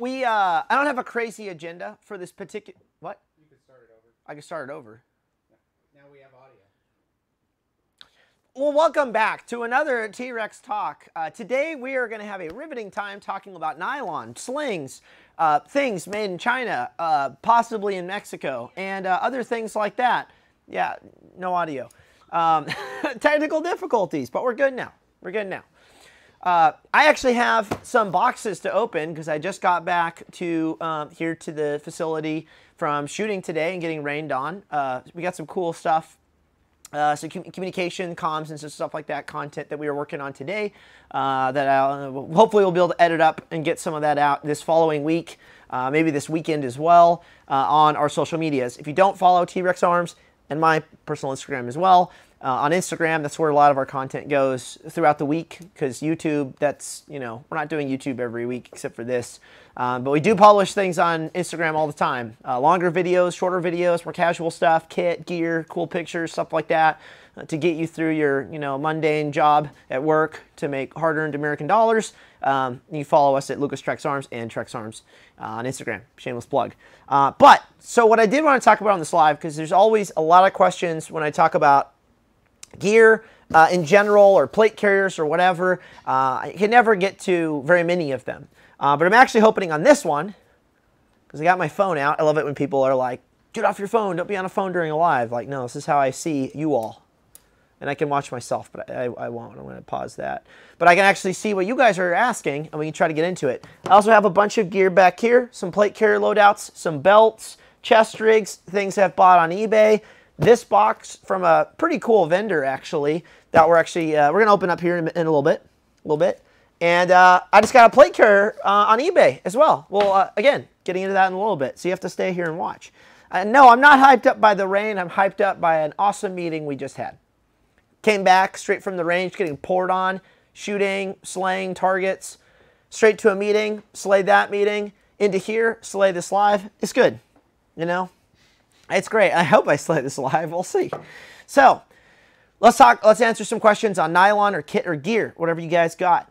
we uh, I don't have a crazy agenda for this particular. What? You could start it over. I can start it over. Now we have audio. Well, welcome back to another T Rex talk. Uh, today we are going to have a riveting time talking about nylon, slings, uh, things made in China, uh, possibly in Mexico, and uh, other things like that. Yeah, no audio. Um, technical difficulties, but we're good now. We're good now. Uh, I actually have some boxes to open because I just got back to um, here to the facility from shooting today and getting rained on. Uh, we got some cool stuff uh, so com- communication, comms, and stuff like that, content that we are working on today. Uh, that I'll, hopefully we'll be able to edit up and get some of that out this following week, uh, maybe this weekend as well, uh, on our social medias. If you don't follow T Rex Arms and my personal Instagram as well, uh, on Instagram, that's where a lot of our content goes throughout the week because YouTube, that's, you know, we're not doing YouTube every week except for this. Um, but we do publish things on Instagram all the time uh, longer videos, shorter videos, more casual stuff, kit, gear, cool pictures, stuff like that uh, to get you through your, you know, mundane job at work to make hard earned American dollars. Um, you follow us at Lucas Trex Arms and Trex Arms uh, on Instagram. Shameless plug. Uh, but so what I did want to talk about on this live because there's always a lot of questions when I talk about gear uh, in general or plate carriers or whatever. Uh, I can never get to very many of them. Uh, but I'm actually hoping on this one, because I got my phone out. I love it when people are like, get off your phone. Don't be on a phone during a live. Like, no, this is how I see you all. And I can watch myself, but I, I won't. I'm going to pause that. But I can actually see what you guys are asking, and we can try to get into it. I also have a bunch of gear back here, some plate carrier loadouts, some belts, chest rigs, things I've bought on eBay this box from a pretty cool vendor actually that we're actually uh, we're gonna open up here in, in, a little bit, a little bit. And uh, I just got a plate carrier uh, on eBay as well. Well, uh, again, getting into that in a little bit, so you have to stay here and watch. Uh, no, I'm not hyped up by the rain. I'm hyped up by an awesome meeting we just had. Came back straight from the range, getting poured on, shooting, slaying targets, straight to a meeting, slayed that meeting, into here, slay this live. It's good, you know. It's great. I hope I slay this live. We'll see. So let's talk. Let's answer some questions on nylon or kit or gear, whatever you guys got.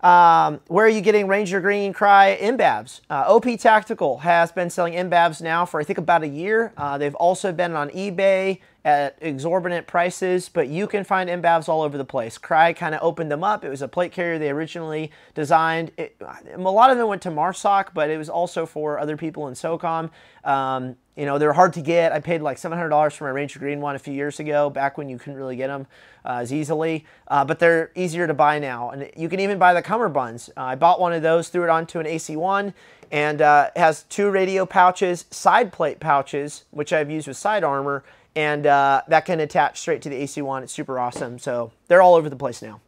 Um, where are you getting Ranger Green Crye MBAVs? Uh, OP Tactical has been selling MBAVs now for I think about a year. Uh, they've also been on eBay at exorbitant prices, but you can find MBAVs all over the place. Crye kind of opened them up. It was a plate carrier they originally designed. It, a lot of them went to MARSOC, but it was also for other people in SOCOM. Um, you know, they're hard to get. I paid like $700 for my Ranger Green one a few years ago, back when you couldn't really get them uh, as easily. Uh, but they're easier to buy now. And you can even buy the cummerbunds. Uh, I bought one of those, threw it onto an AC1, and uh, has two radio pouches, side plate pouches, which I've used with side armor, and uh, that can attach straight to the AC1. It's super awesome. So they're all over the place now.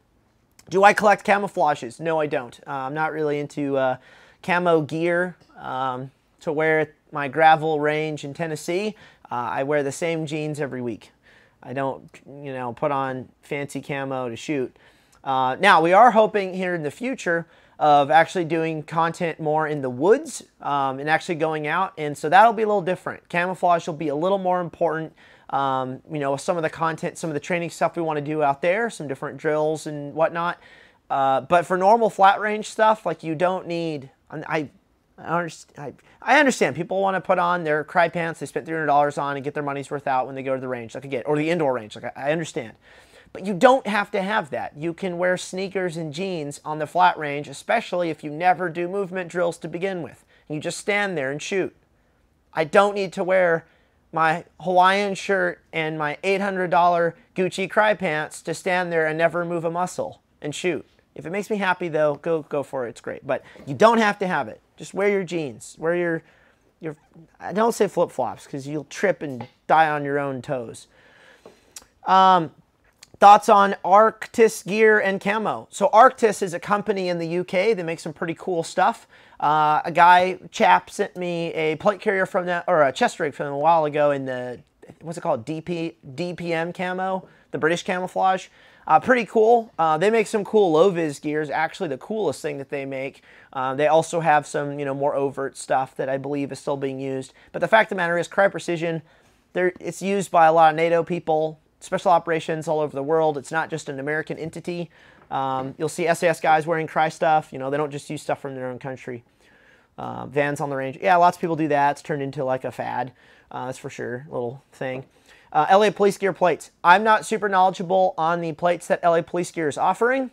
Do I collect camouflages? No, I don't. Uh, I'm not really into camo gear um, to wear at my gravel range in Tennessee, uh, I wear the same jeans every week. I don't, you know, put on fancy camo to shoot. Uh, now, we are hoping here in the future of actually doing content more in the woods um, and actually going out. And so that'll be a little different. Camouflage will be a little more important. Um, you know, some of the content, some of the training stuff we want to do out there, some different drills and whatnot. Uh, but for normal flat range stuff, like you don't need, I, I understand, I, I understand people want to put on their Crye pants they spent $300 on and get their money's worth out when they go to the range, like get, or the indoor range. Like I, I understand. But you don't have to have that. You can wear sneakers and jeans on the flat range, especially if you never do movement drills to begin with. You just stand there and shoot. I don't need to wear my Hawaiian shirt and my $800 Gucci Crye pants to stand there and never move a muscle and shoot. If it makes me happy though, go go for it. It's great. But you don't have to have it. Just wear your jeans. Wear your your I don't say flip flops because you'll trip and die on your own toes. Um, thoughts on Arktis gear and camo. So Arktis is a company in the UK that makes some pretty cool stuff. Uh, a guy chap sent me a plate carrier from them or a chest rig from them a while ago in the what's it called DP DPM camo, the British camouflage. Uh, pretty cool. Uh, they make some cool low vis gears. Actually, the coolest thing that they make. Uh, they also have some, you know, more overt stuff that I believe is still being used. But the fact of the matter is, Crye Precision, it's used by a lot of NATO people, special operations all over the world. It's not just an American entity. Um, you'll see SAS guys wearing Crye stuff. You know, they don't just use stuff from their own country. Uh, Vans on the range. Yeah, lots of people do that. It's turned into like a fad. Uh, that's for sure. Little thing. Uh, LA Police Gear plates. I'm not super knowledgeable on the plates that LA Police Gear is offering.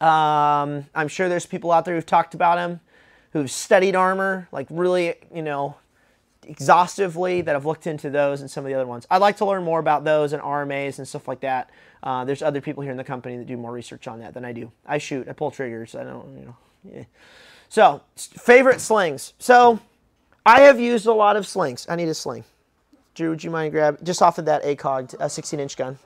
Um, I'm sure there's people out there who've talked about them, who've studied armor, like really, you know, exhaustively that I've looked into those and some of the other ones. I'd like to learn more about those and RMAs and stuff like that. Uh, there's other people here in the company that do more research on that than I do. I shoot, I pull triggers. I don't, you know. Yeah. So, favorite slings. So, I have used a lot of slings. I need a sling. Drew, would you mind grab just off of that ACOG, a 16 inch gun?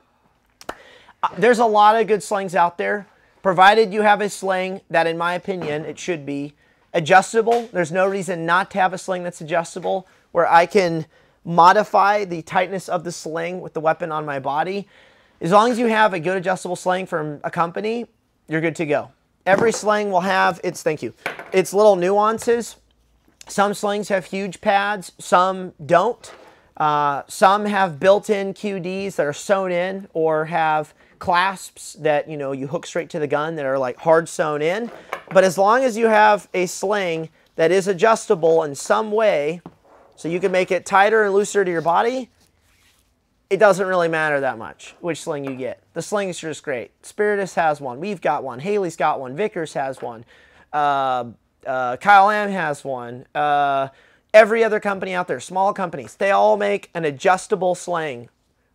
Uh, there's a lot of good slings out there, provided you have a sling that, in my opinion, it should be adjustable. There's no reason not to have a sling that's adjustable where I can modify the tightness of the sling with the weapon on my body. As long as you have a good adjustable sling from a company, you're good to go. Every sling will have its, thank you, its little nuances. Some slings have huge pads, some don't. Uh, some have built-in QDs that are sewn in or have clasps that you know you hook straight to the gun that are like hard sewn in. But as long as you have a sling that is adjustable in some way, so you can make it tighter and looser to your body, it doesn't really matter that much which sling you get. The slings are just great. Spiritus has one. We've got one. Haley's got one. Vickers has one. Uh, uh, Kyle Lamb has one. Uh, every other company out there, small companies, they all make an adjustable sling.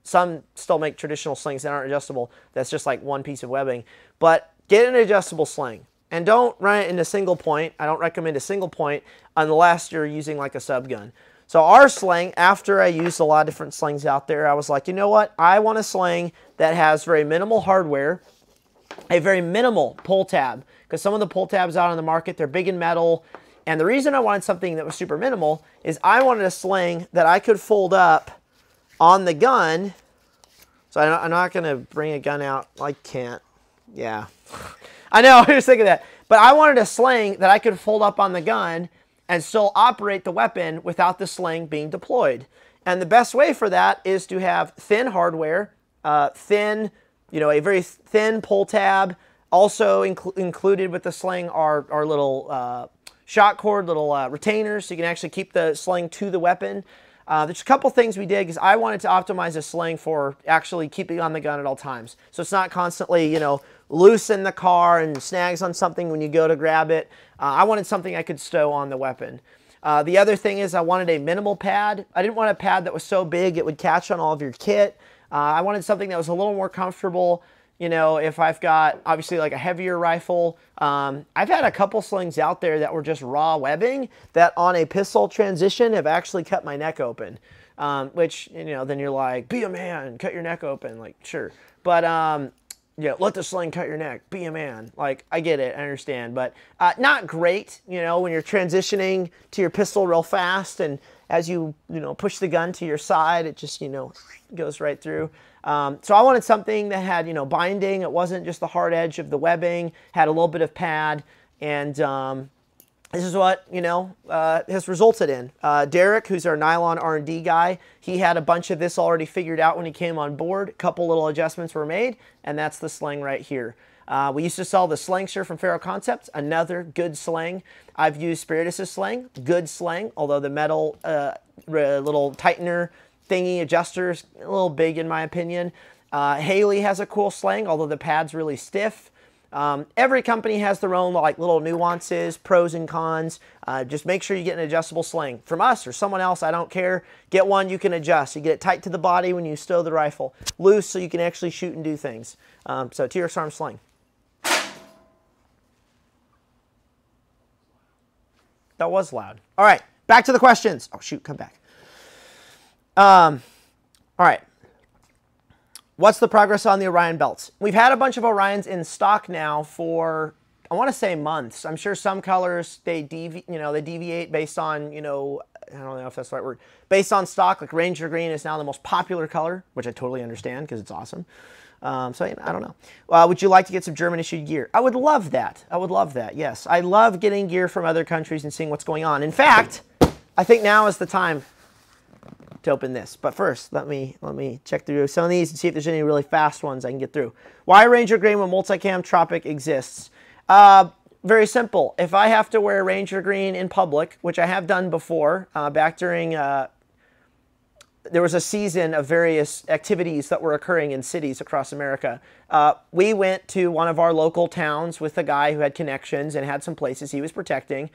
Some still make traditional slings that aren't adjustable. That's just like one piece of webbing. But get an adjustable sling. And don't run it in a single point. I don't recommend a single point unless you're using like a sub gun. So our sling, after I used a lot of different slings out there, I was like, you know what? I want a sling that has very minimal hardware, a very minimal pull tab. Because some of the pull tabs out on the market, they're big and metal. And the reason I wanted something that was super minimal is I wanted a sling that I could fold up on the gun. So I'm not going to bring a gun out. I can't. Yeah. I know, I was thinking that. But I wanted a sling that I could fold up on the gun and still operate the weapon without the sling being deployed. And the best way for that is to have thin hardware, uh, thin, you know, a very thin pull tab. Also inc included with the sling are, are little uh, shock cord, little uh, retainers, so you can actually keep the sling to the weapon. Uh, there's a couple things we did because I wanted to optimize the sling for actually keeping on the gun at all times. So it's not constantly, you know, loose in the car and snags on something when you go to grab it. Uh, I wanted something I could stow on the weapon. Uh, the other thing is I wanted a minimal pad. I didn't want a pad that was so big it would catch on all of your kit. Uh, I wanted something that was a little more comfortable you know, if I've got obviously like a heavier rifle. Um, I've had a couple slings out there that were just raw webbing that on a pistol transition have actually cut my neck open. Um, which, you know, then you're like, be a man, cut your neck open. Like, sure. But, um, yeah, let the sling cut your neck. Be a man. Like, I get it. I understand. But uh, not great, you know, when you're transitioning to your pistol real fast and as you, you know, push the gun to your side, it just, you know, goes right through. Um, so I wanted something that had, you know, binding. It wasn't just the hard edge of the webbing, had a little bit of pad. And um, this is what, you know, uh, has resulted in. Uh, Derek, who's our nylon R&D guy, he had a bunch of this already figured out when he came on board. A couple little adjustments were made, and that's the sling right here. Uh, we used to sell the Slingster from Ferro Concepts, another good sling. I've used Spiritus' sling, good sling, although the metal uh, little tightener thingy adjusters, a little big in my opinion. Uh, Haley has a cool sling, although the pad's really stiff. Um, every company has their own like little nuances, pros and cons. Uh, just make sure you get an adjustable sling. From us or someone else, I don't care. Get one you can adjust. You get it tight to the body when you stow the rifle. Loose so you can actually shoot and do things. Um, so TRX Arm Sling. That was loud. All right, back to the questions. Oh shoot, come back. Um, all right. What's the progress on the Orion belts? We've had a bunch of Orions in stock now for I want to say months. I'm sure some colors they devi- you know they deviate based on you know I don't know if that's the right word based on stock. Like Ranger Green is now the most popular color, which I totally understand because it's awesome. Um, so I don't know. Uh, would you like to get some German issued gear? I would love that. I would love that. Yes, I love getting gear from other countries and seeing what's going on. In fact, I think now is the time to open this. But first, let me let me check through some of these and see if there's any really fast ones I can get through. Why Ranger Green when Multicam Tropic exists? Uh, very simple. If I have to wear Ranger green in public, which I have done before, uh, back during uh, there was a season of various activities that were occurring in cities across America. Uh, we went to one of our local towns with a guy who had connections and had some places he was protecting.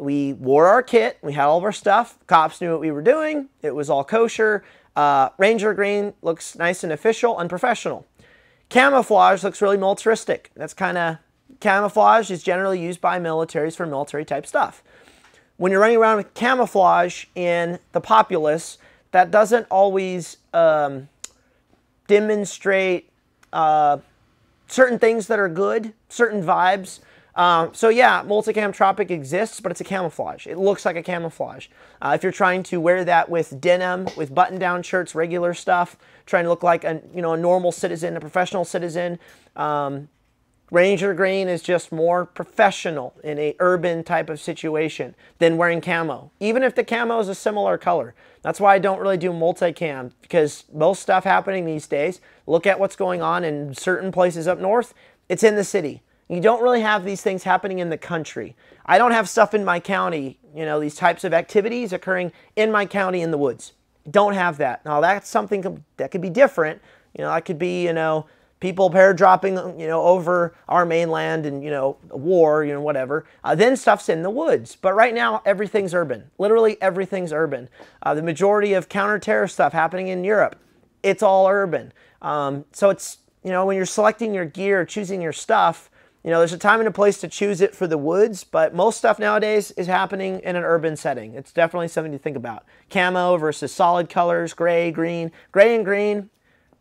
We wore our kit, we had all of our stuff. Cops knew what we were doing, it was all kosher. Uh, Ranger green looks nice and official and professional. Camouflage looks really militaristic. That's kind of camouflage is generally used by militaries for military type stuff. When you're running around with camouflage in the populace, that doesn't always um, demonstrate uh, certain things that are good, certain vibes. Um, so yeah, multicam tropic exists, but it's a camouflage. It looks like a camouflage. Uh, if you're trying to wear that with denim, with button-down shirts, regular stuff, trying to look like a you know a normal citizen, a professional citizen, um, Ranger green is just more professional in a urban type of situation than wearing camo, even if the camo is a similar color. That's why I don't really do multicam because most stuff happening these days, look at what's going on in certain places up north, it's in the city. You don't really have these things happening in the country. I don't have stuff in my county, you know, these types of activities occurring in my county in the woods. Don't have that. Now that's something that could be different. You know, that could be, you know, people paratrooping, you know, over our mainland and, you know, war, you know, whatever. Uh, then stuff's in the woods. But right now, everything's urban. Literally everything's urban. Uh, the majority of counter-terror stuff happening in Europe, it's all urban. Um, so it's, you know, when you're selecting your gear, choosing your stuff, you know, there's a time and a place to choose it for the woods, but most stuff nowadays is happening in an urban setting. It's definitely something to think about. Camo versus solid colors, gray, green. Gray and green,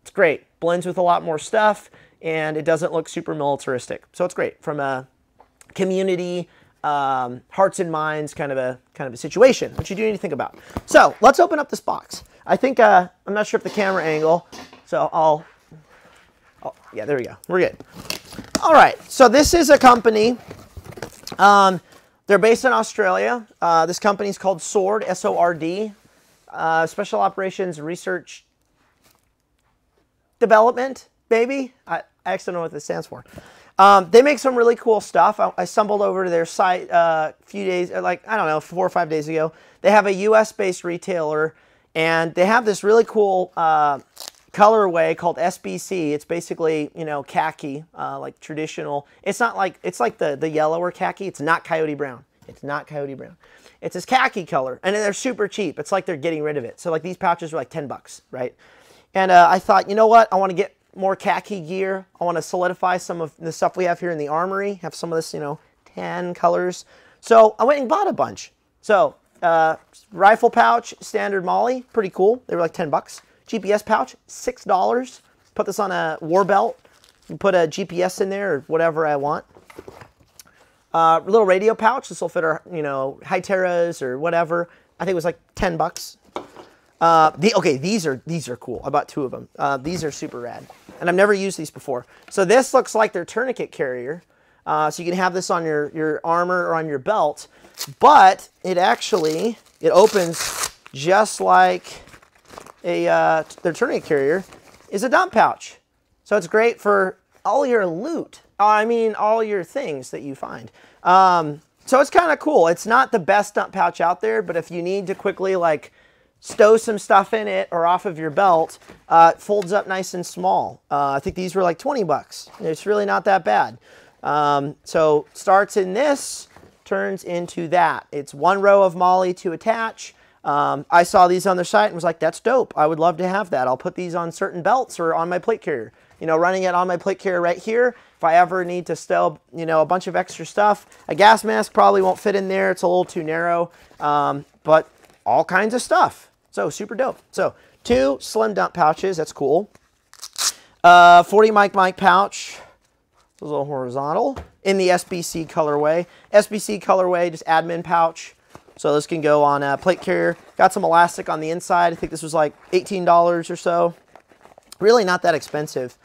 it's great. Blends with a lot more stuff and it doesn't look super militaristic. So it's great from a community, um, hearts and minds kind of a kind of a situation, which you do need to think about. So let's open up this box. I think uh, I'm not sure if the camera angle, so I'll. Oh, yeah, there we go. We're good. All right. So this is a company. Um, they're based in Australia. Uh, this company is called SORD, S-O-R-D, uh, Special Operations Research development, maybe. I, I actually don't know what this stands for. Um, they make some really cool stuff. I, I stumbled over to their site uh, a few days, uh, like, I don't know, four or five days ago. They have a US based retailer and they have this really cool uh, colorway called SBC. It's basically, you know, khaki, uh, like traditional. It's not like, it's like the, the yellow or khaki. It's not coyote brown. It's not coyote brown. It's this khaki color and they're super cheap. It's like they're getting rid of it. So like these pouches are like 10 bucks, right? And uh, I thought, you know what? I want to get more khaki gear. I want to solidify some of the stuff we have here in the armory, have some of this, you know, tan colors. So I went and bought a bunch. So uh, rifle pouch, standard MOLLE, pretty cool. They were like 10 bucks. GPS pouch, $6. Put this on a war belt put a GPS in there or whatever I want. Uh, little radio pouch. This will fit our, you know, Hyteras or whatever. I think it was like 10 bucks. Uh, the, okay, these are these are cool. I bought two of them. Uh, these are super rad, and I've never used these before. So this looks like their tourniquet carrier. Uh, so you can have this on your your armor or on your belt, but it actually it opens just like a uh, their tourniquet carrier is a dump pouch. So it's great for all your loot. I mean, all your things that you find. Um, so it's kind of cool. It's not the best dump pouch out there, but if you need to quickly like stow some stuff in it or off of your belt, uh, it folds up nice and small. Uh, I think these were like 20 bucks. It's really not that bad. Um, so starts in this, turns into that. It's one row of MOLLE to attach. Um, I saw these on their site and was like, that's dope. I would love to have that. I'll put these on certain belts or on my plate carrier. You know, running it on my plate carrier right here. If I ever need to stow, you know, a bunch of extra stuff, a gas mask probably won't fit in there. It's a little too narrow, um, but all kinds of stuff. So super dope. So two slim dump pouches. That's cool. Uh, 40 mic mic pouch. A little horizontal in the SBC colorway. SBC colorway, just admin pouch. So this can go on a plate carrier. Got some elastic on the inside. I think this was like $18 or so. Really not that expensive.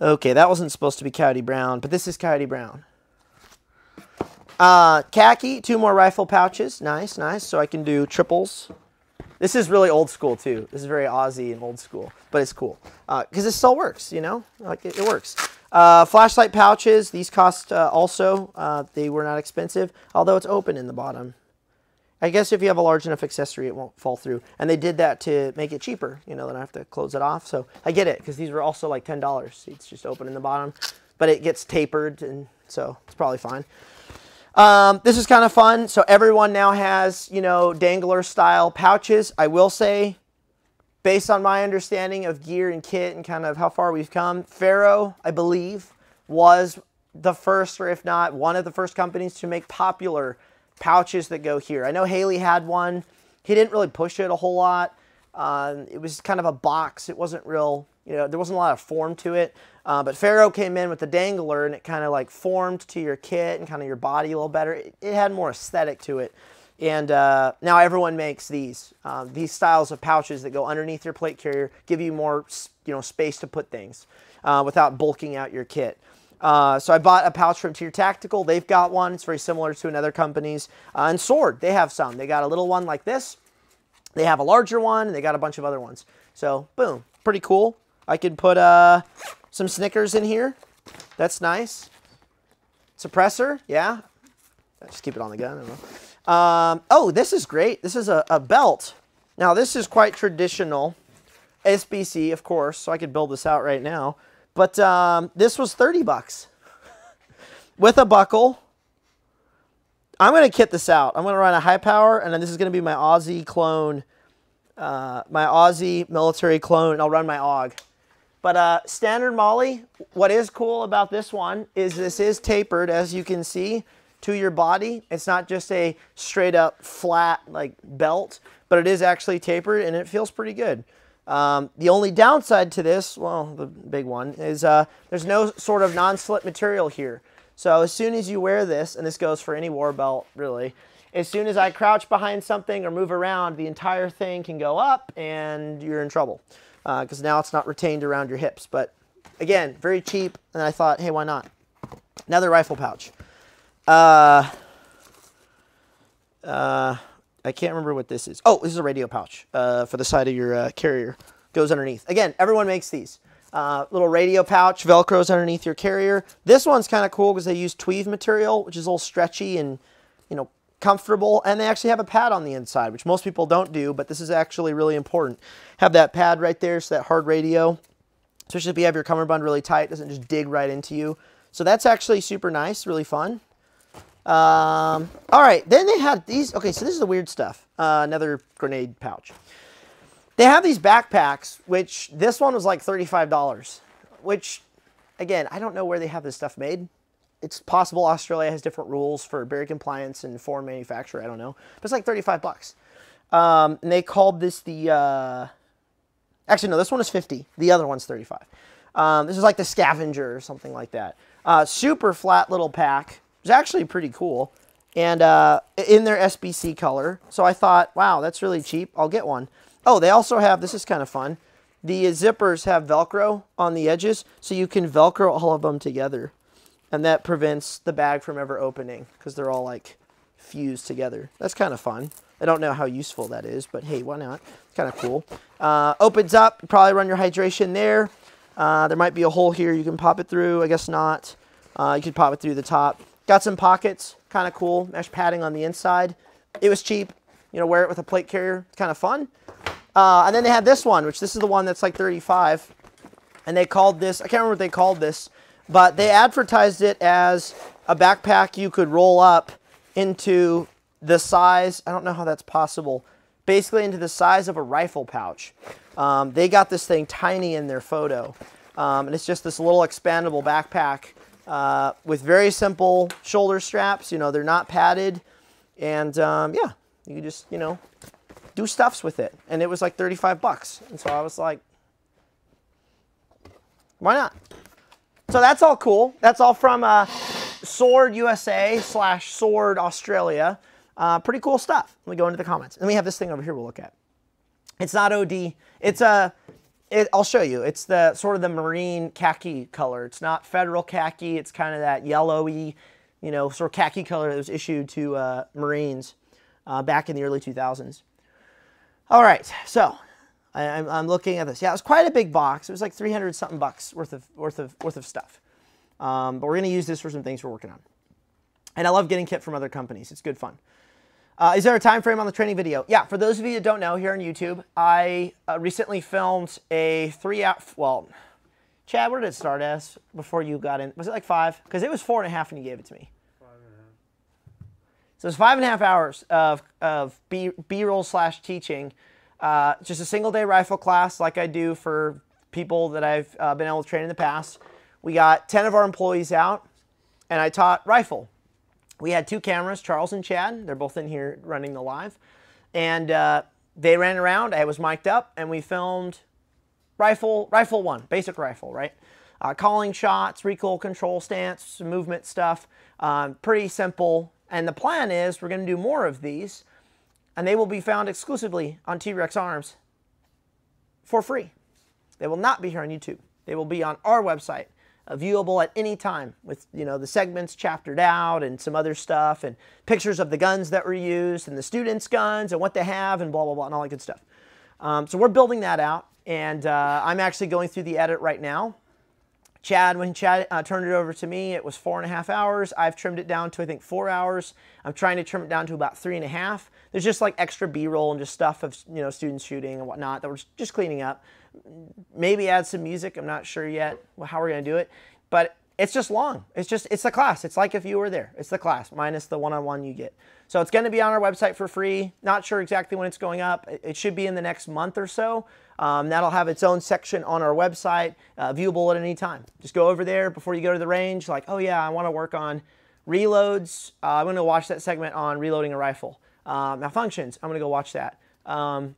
Okay, that wasn't supposed to be Coyote Brown, but this is Coyote Brown. Uh, khaki, two more rifle pouches. Nice, nice. So I can do triples. This is really old school too. This is very Aussie and old school, but it's cool because uh, it still works. You know, like it, it works. Uh, flashlight pouches. These cost uh, also. Uh, they were not expensive, although it's open in the bottom. I guess if you have a large enough accessory, it won't fall through. And they did that to make it cheaper. You know, then I have to close it off. So I get it because these were also like ten dollars. It's just open in the bottom, but it gets tapered, and so it's probably fine. Um, this is kind of fun. So everyone now has, you know, dangler style pouches. I will say, based on my understanding of gear and kit and kind of how far we've come, Ferro, I believe, was the first, or if not one of the first companies to make popular pouches that go here. I know Haley had one. He didn't really push it a whole lot. Um, it was kind of a box. It wasn't real, you know, there wasn't a lot of form to it. Uh, but Ferro came in with the dangler and it kind of like formed to your kit and kind of your body a little better. It, it had more aesthetic to it. And uh, now everyone makes these. Um, these styles of pouches that go underneath your plate carrier give you more you know, space to put things uh, without bulking out your kit. Uh, so I bought a pouch from Tier Tactical. They've got one. It's very similar to another company's. Uh, and SORD, they have some. They got a little one like this. They have a larger one, and they got a bunch of other ones. So, boom, pretty cool. I could put uh, some Snickers in here. That's nice. Suppressor, yeah. Just keep it on the gun. Um, oh, this is great. This is a, a belt. Now, this is quite traditional. SBC, of course, so I could build this out right now. But um, this was 30 bucks with a buckle. I'm going to kit this out. I'm going to run a high power, and then this is going to be my Aussie clone, uh, my Aussie military clone, and I'll run my AUG. But uh, standard MOLLE, what is cool about this one is this is tapered, as you can see, to your body. It's not just a straight up flat like belt, but it is actually tapered and it feels pretty good. Um, the only downside to this, well, the big one, is uh, there's no sort of non-slip material here. So as soon as you wear this, and this goes for any war belt really, as soon as I crouch behind something or move around, the entire thing can go up and you're in trouble because uh, now it's not retained around your hips. But again, very cheap, and I thought, hey, why not? Another rifle pouch. Uh, uh, I can't remember what this is. Oh, this is a radio pouch uh, for the side of your uh, carrier. Goes underneath. Again, everyone makes these. Uh, little radio pouch, Velcro's underneath your carrier. This one's kind of cool because they use tweed material, which is a little stretchy and, you know, comfortable. And they actually have a pad on the inside, which most people don't do, but this is actually really important. Have that pad right there, so that hard radio, especially if you have your cummerbund really tight, doesn't just dig right into you. So that's actually super nice, really fun. Um, all right, then they had these. Okay, so this is the weird stuff. Uh, another grenade pouch. They have these backpacks, which this one was like $35, which, again, I don't know where they have this stuff made. It's possible Australia has different rules for Berry compliance and foreign manufacturer. I don't know. But it's like 35 bucks. Um, and they called this the, uh, actually, no, this one is 50. The other one's 35. Um, this is like the scavenger or something like that. Uh, super flat little pack was actually pretty cool. And uh, in their SBC color. So I thought, wow, that's really cheap. I'll get one. Oh, they also have, this is kind of fun. The zippers have Velcro on the edges, so you can Velcro all of them together. And that prevents the bag from ever opening because they're all like fused together. That's kind of fun. I don't know how useful that is, but hey, why not? It's kind of cool. Uh, opens up, probably run your hydration there. Uh, there might be a hole here you can pop it through. I guess not. Uh, you could pop it through the top. Got some pockets, kind of cool. Mesh padding on the inside. It was cheap. You know, wear it with a plate carrier. It's kind of fun. Uh, and then they had this one, which this is the one that's like 35. And they called this, I can't remember what they called this, but they advertised it as a backpack you could roll up into the size, I don't know how that's possible, basically into the size of a rifle pouch. Um, they got this thing tiny in their photo. Um, and it's just this little expandable backpack uh, with very simple shoulder straps. You know, they're not padded. And um, yeah, you can just, you know, do stuffs with it. And it was like 35 bucks. And so I was like, why not? So that's all cool. That's all from uh, SORD USA slash SORD Australia. Uh, pretty cool stuff. Let me go into the comments. And we have this thing over here we'll look at. It's not OD. It's a it, I'll show you. It's the sort of the marine khaki color. It's not federal khaki. It's kind of that yellowy, you know, sort of khaki color that was issued to uh, Marines uh, back in the early 2000s. All right, so I, am looking at this. Yeah, it was quite a big box. It was like 300 something bucks worth of worth of worth of stuff. Um, but we're going to use this for some things we're working on. And I love getting kit from other companies. It's good fun. Uh, is there a time frame on the training video? Yeah, for those of you that don't know, here on YouTube, I uh, recently filmed a three out. Well, Chad, where did it start as before you got in? Was it like five? Because it was four and a half when you gave it to me. Five and a half. So it's five and a half hours of, of B, B-roll slash teaching. Uh, just a single day rifle class like I do for people that I've uh, been able to train in the past. We got 10 of our employees out and I taught rifle. We had two cameras, Charles and Chad. They're both in here running the live. And uh, they ran around. I was mic'd up and we filmed rifle, rifle one, basic rifle, right? Uh, calling shots, recoil control stance, movement stuff. Um, pretty simple and the plan is we're going to do more of these, and they will be found exclusively on T-Rex Arms for free. They will not be here on YouTube. They will be on our website, viewable at any time with you know the segments chaptered out and some other stuff and pictures of the guns that were used and the students' guns and what they have and blah blah blah and all that good stuff. Um, so we're building that out, and uh, I'm actually going through the edit right now. Chad, when Chad uh, turned it over to me, it was four and a half hours. I've trimmed it down to, I think, four hours. I'm trying to trim it down to about three and a half. There's just like extra B-roll and just stuff of, you know, students shooting and whatnot that we're just cleaning up. Maybe add some music. I'm not sure yet how we're going to do it. But it's just long. It's just, it's the class. It's like if you were there. It's the class minus the one-on-one -on -one you get. So it's going to be on our website for free. Not sure exactly when it's going up. It should be in the next month or so. Um, that'll have its own section on our website, uh, viewable at any time. Just go over there before you go to the range, like, oh yeah, I want to work on reloads. Uh, I'm going to watch that segment on reloading a rifle. Um, malfunctions, I'm going to go watch that. Um,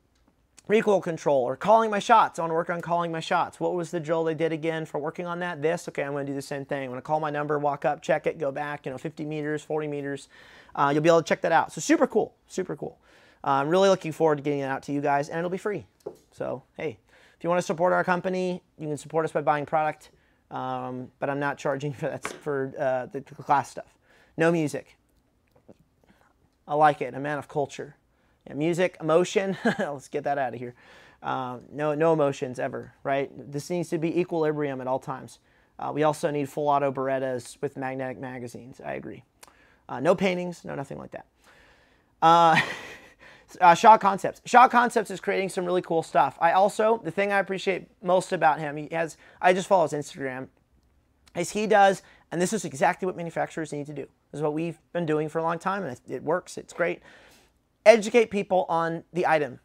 recoil control or calling my shots. I want to work on calling my shots. What was the drill they did again for working on that? This, okay, I'm going to do the same thing. I'm going to call my number, walk up, check it, go back, you know, 50 meters, 40 meters. Uh, you'll be able to check that out. So super cool, super cool. Uh, I'm really looking forward to getting it out to you guys, and it'll be free. So hey, if you want to support our company, you can support us by buying product, um, but I'm not charging for that for uh, the class stuff. No music. I like it. A man of culture. Yeah, music, emotion. Let's get that out of here. Um, no, no emotions ever, right? This needs to be equilibrium at all times. Uh, we also need full auto Berettas with magnetic magazines. I agree. Uh, no paintings, no nothing like that. Uh, uh, Shaw Concepts. Shaw Concepts is creating some really cool stuff. I also, the thing I appreciate most about him, he has, I just follow his Instagram, is he does, and this is exactly what manufacturers need to do. This is what we've been doing for a long time, and it, it works, it's great. Educate people on the item,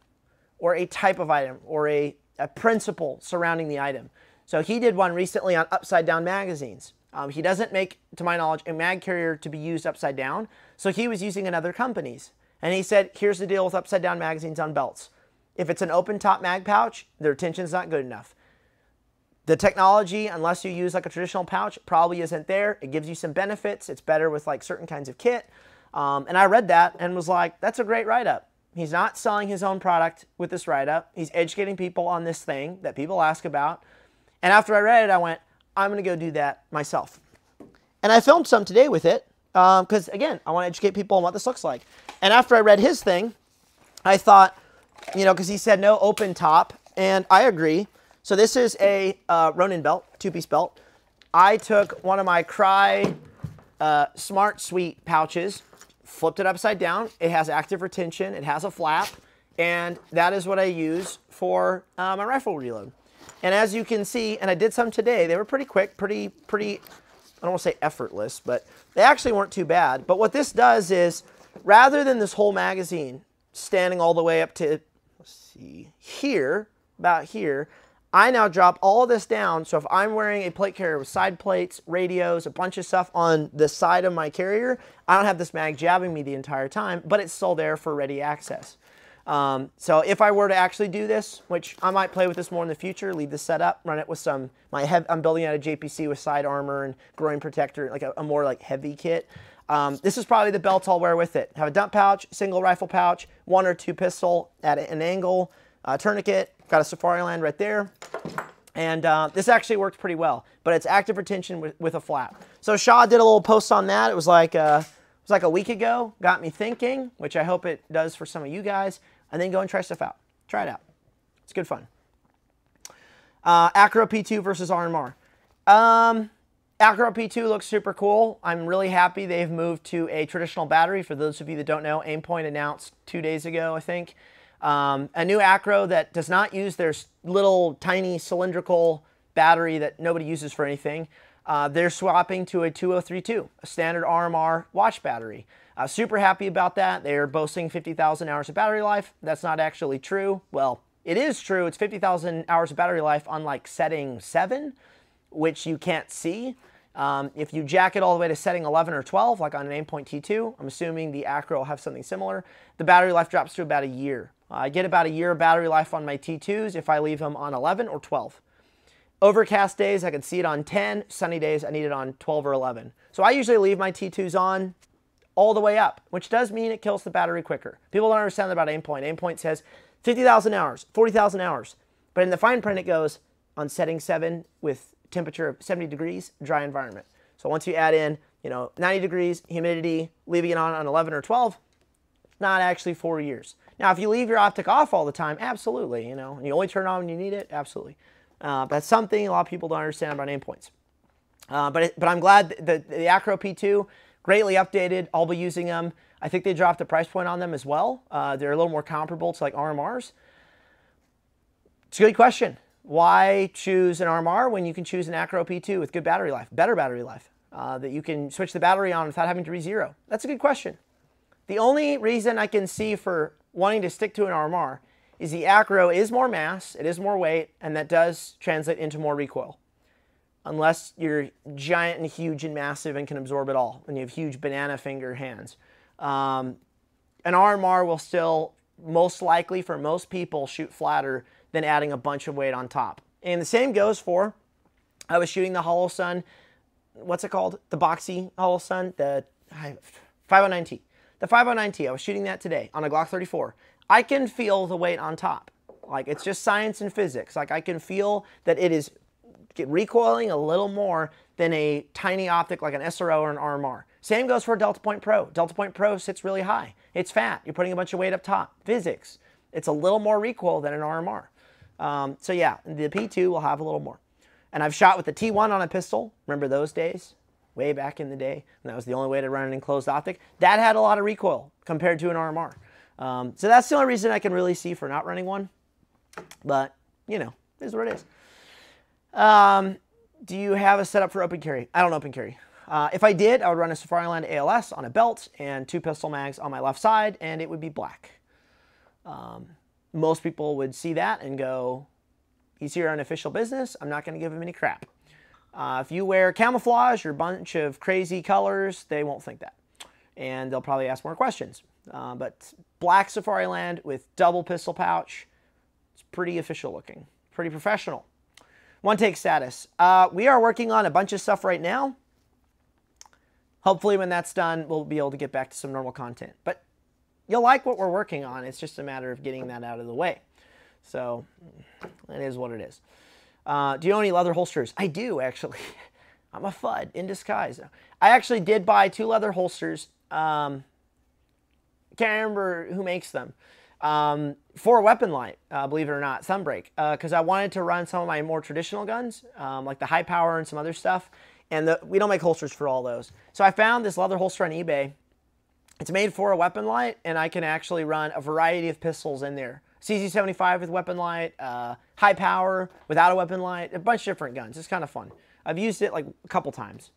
or a type of item, or a, a principle surrounding the item. So he did one recently on upside down magazines. Um, he doesn't make, to my knowledge, a mag carrier to be used upside down. So he was using another company's. And he said, here's the deal with upside down magazines on belts. If it's an open top mag pouch, the retention's not good enough. The technology, unless you use like a traditional pouch, probably isn't there. It gives you some benefits. It's better with like certain kinds of kit. Um, and I read that and was like, that's a great write up. He's not selling his own product with this write up. He's educating people on this thing that people ask about. And after I read it, I went, I'm going to go do that myself. And I filmed some today with it because, um, again, I want to educate people on what this looks like. And after I read his thing, I thought, you know, because he said no open top, and I agree. So this is a uh, Ronin belt, two-piece belt. I took one of my Crye uh, Smart Suite pouches, flipped it upside down. It has active retention. It has a flap, and that is what I use for uh, my rifle reload. And as you can see, and I did some today, they were pretty quick, pretty, pretty, I don't want to say effortless, but they actually weren't too bad. But what this does is rather than this whole magazine standing all the way up to, let's see, here, about here, I now drop all this down. So if I'm wearing a plate carrier with side plates, radios, a bunch of stuff on the side of my carrier, I don't have this mag jabbing me the entire time, but it's still there for ready access. Um, so if I were to actually do this, which I might play with this more in the future, leave this set up, run it with some, my I'm building out a JPC with side armor and groin protector, like a, a more like heavy kit. Um, this is probably the belt I'll wear with it. Have a dump pouch, single rifle pouch, one or two pistol at an angle, uh, tourniquet, got a Safariland right there. And uh, this actually worked pretty well, but it's active retention with, with, a flap. So Shaw did a little post on that. It was like uh, it was like a week ago. Got me thinking, which I hope it does for some of you guys. And then go and try stuff out. Try it out. It's good fun. Uh, Acro P2 versus RMR. Um, Acro P2 looks super cool. I'm really happy they've moved to a traditional battery. For those of you that don't know, Aimpoint announced two days ago, I think, um, a new Acro that does not use their little tiny cylindrical battery that nobody uses for anything. Uh, they're swapping to a 2032, a standard RMR watch battery. Uh, super happy about that. They're boasting 50,000 hours of battery life. That's not actually true. Well, it is true. It's 50,000 hours of battery life on like setting 7, which you can't see. Um, if you jack it all the way to setting 11 or 12, like on an Aimpoint T2, I'm assuming the Acro will have something similar, the battery life drops to about a year. I get about a year of battery life on my T2s if I leave them on 11 or 12. Overcast days, I can see it on 10. Sunny days, I need it on 12 or 11. So I usually leave my T2s on all the way up, which does mean it kills the battery quicker. People don't understand that about Aimpoint. Aimpoint says 50,000 hours, 40,000 hours. But in the fine print, it goes on setting 7 with temperature of 70 degrees, dry environment. So once you add in, you know, 90 degrees, humidity, leaving it on on 11 or 12, it's not actually four years. Now, if you leave your optic off all the time, absolutely, you know, and you only turn on when you need it, absolutely. Uh, that's something a lot of people don't understand about Aimpoints. Uh, but, but I'm glad that the Acro P2, greatly updated. I'll be using them. I think they dropped the price point on them as well. Uh, they're a little more comparable to like RMRs. It's a good question. Why choose an RMR when you can choose an Acro P2 with good battery life, better battery life, uh, that you can switch the battery on without having to re-zero? That's a good question. The only reason I can see for wanting to stick to an RMR is the Acro is more mass, it is more weight, and that does translate into more recoil. Unless you're giant and huge and massive and can absorb it all, and you have huge banana finger hands. Um, an RMR will still, most likely for most people, shoot flatter than adding a bunch of weight on top. And the same goes for, I was shooting the Holosun, what's it called? The boxy Holosun, the 509T. The 509T, I was shooting that today on a Glock 34. I can feel the weight on top. Like it's just science and physics. Like I can feel that it is recoiling a little more than a tiny optic like an SRO or an RMR. Same goes for a Delta Point Pro. Delta Point Pro sits really high. It's fat. You're putting a bunch of weight up top. Physics. It's a little more recoil than an RMR. Um, so yeah, the P2 will have a little more. And I've shot with the T1 on a pistol. Remember those days? Way back in the day. And that was the only way to run an enclosed optic. That had a lot of recoil compared to an RMR. Um, so that's the only reason I can really see for not running one. But, you know, is what it is. Um, do you have a setup for open carry? I don't open carry. Uh, if I did, I would run a Safariland ALS on a belt and two pistol mags on my left side, and it would be black. Um, most people would see that and go, he's here on official business. I'm not going to give him any crap. Uh, if you wear camouflage or a bunch of crazy colors, they won't think that. And they'll probably ask more questions. Uh, but black Safariland with double pistol pouch, it's pretty official looking, pretty professional. One take status. Uh, we are working on a bunch of stuff right now. Hopefully when that's done, we'll be able to get back to some normal content. But you'll like what we're working on. It's just a matter of getting that out of the way. So it is what it is. Uh, do you own any leather holsters? I do, actually. I'm a FUD in disguise. I actually did buy two leather holsters. Um, can't remember who makes them. Um, for a weapon light, uh, believe it or not, Sunbreak, because uh, I wanted to run some of my more traditional guns, um, like the high power and some other stuff, and the, we don't make holsters for all those. So I found this leather holster on eBay it's made for a weapon light, and I can actually run a variety of pistols in there. CZ75 with weapon light, uh, high power without a weapon light, a bunch of different guns. It's kind of fun. I've used it like a couple times,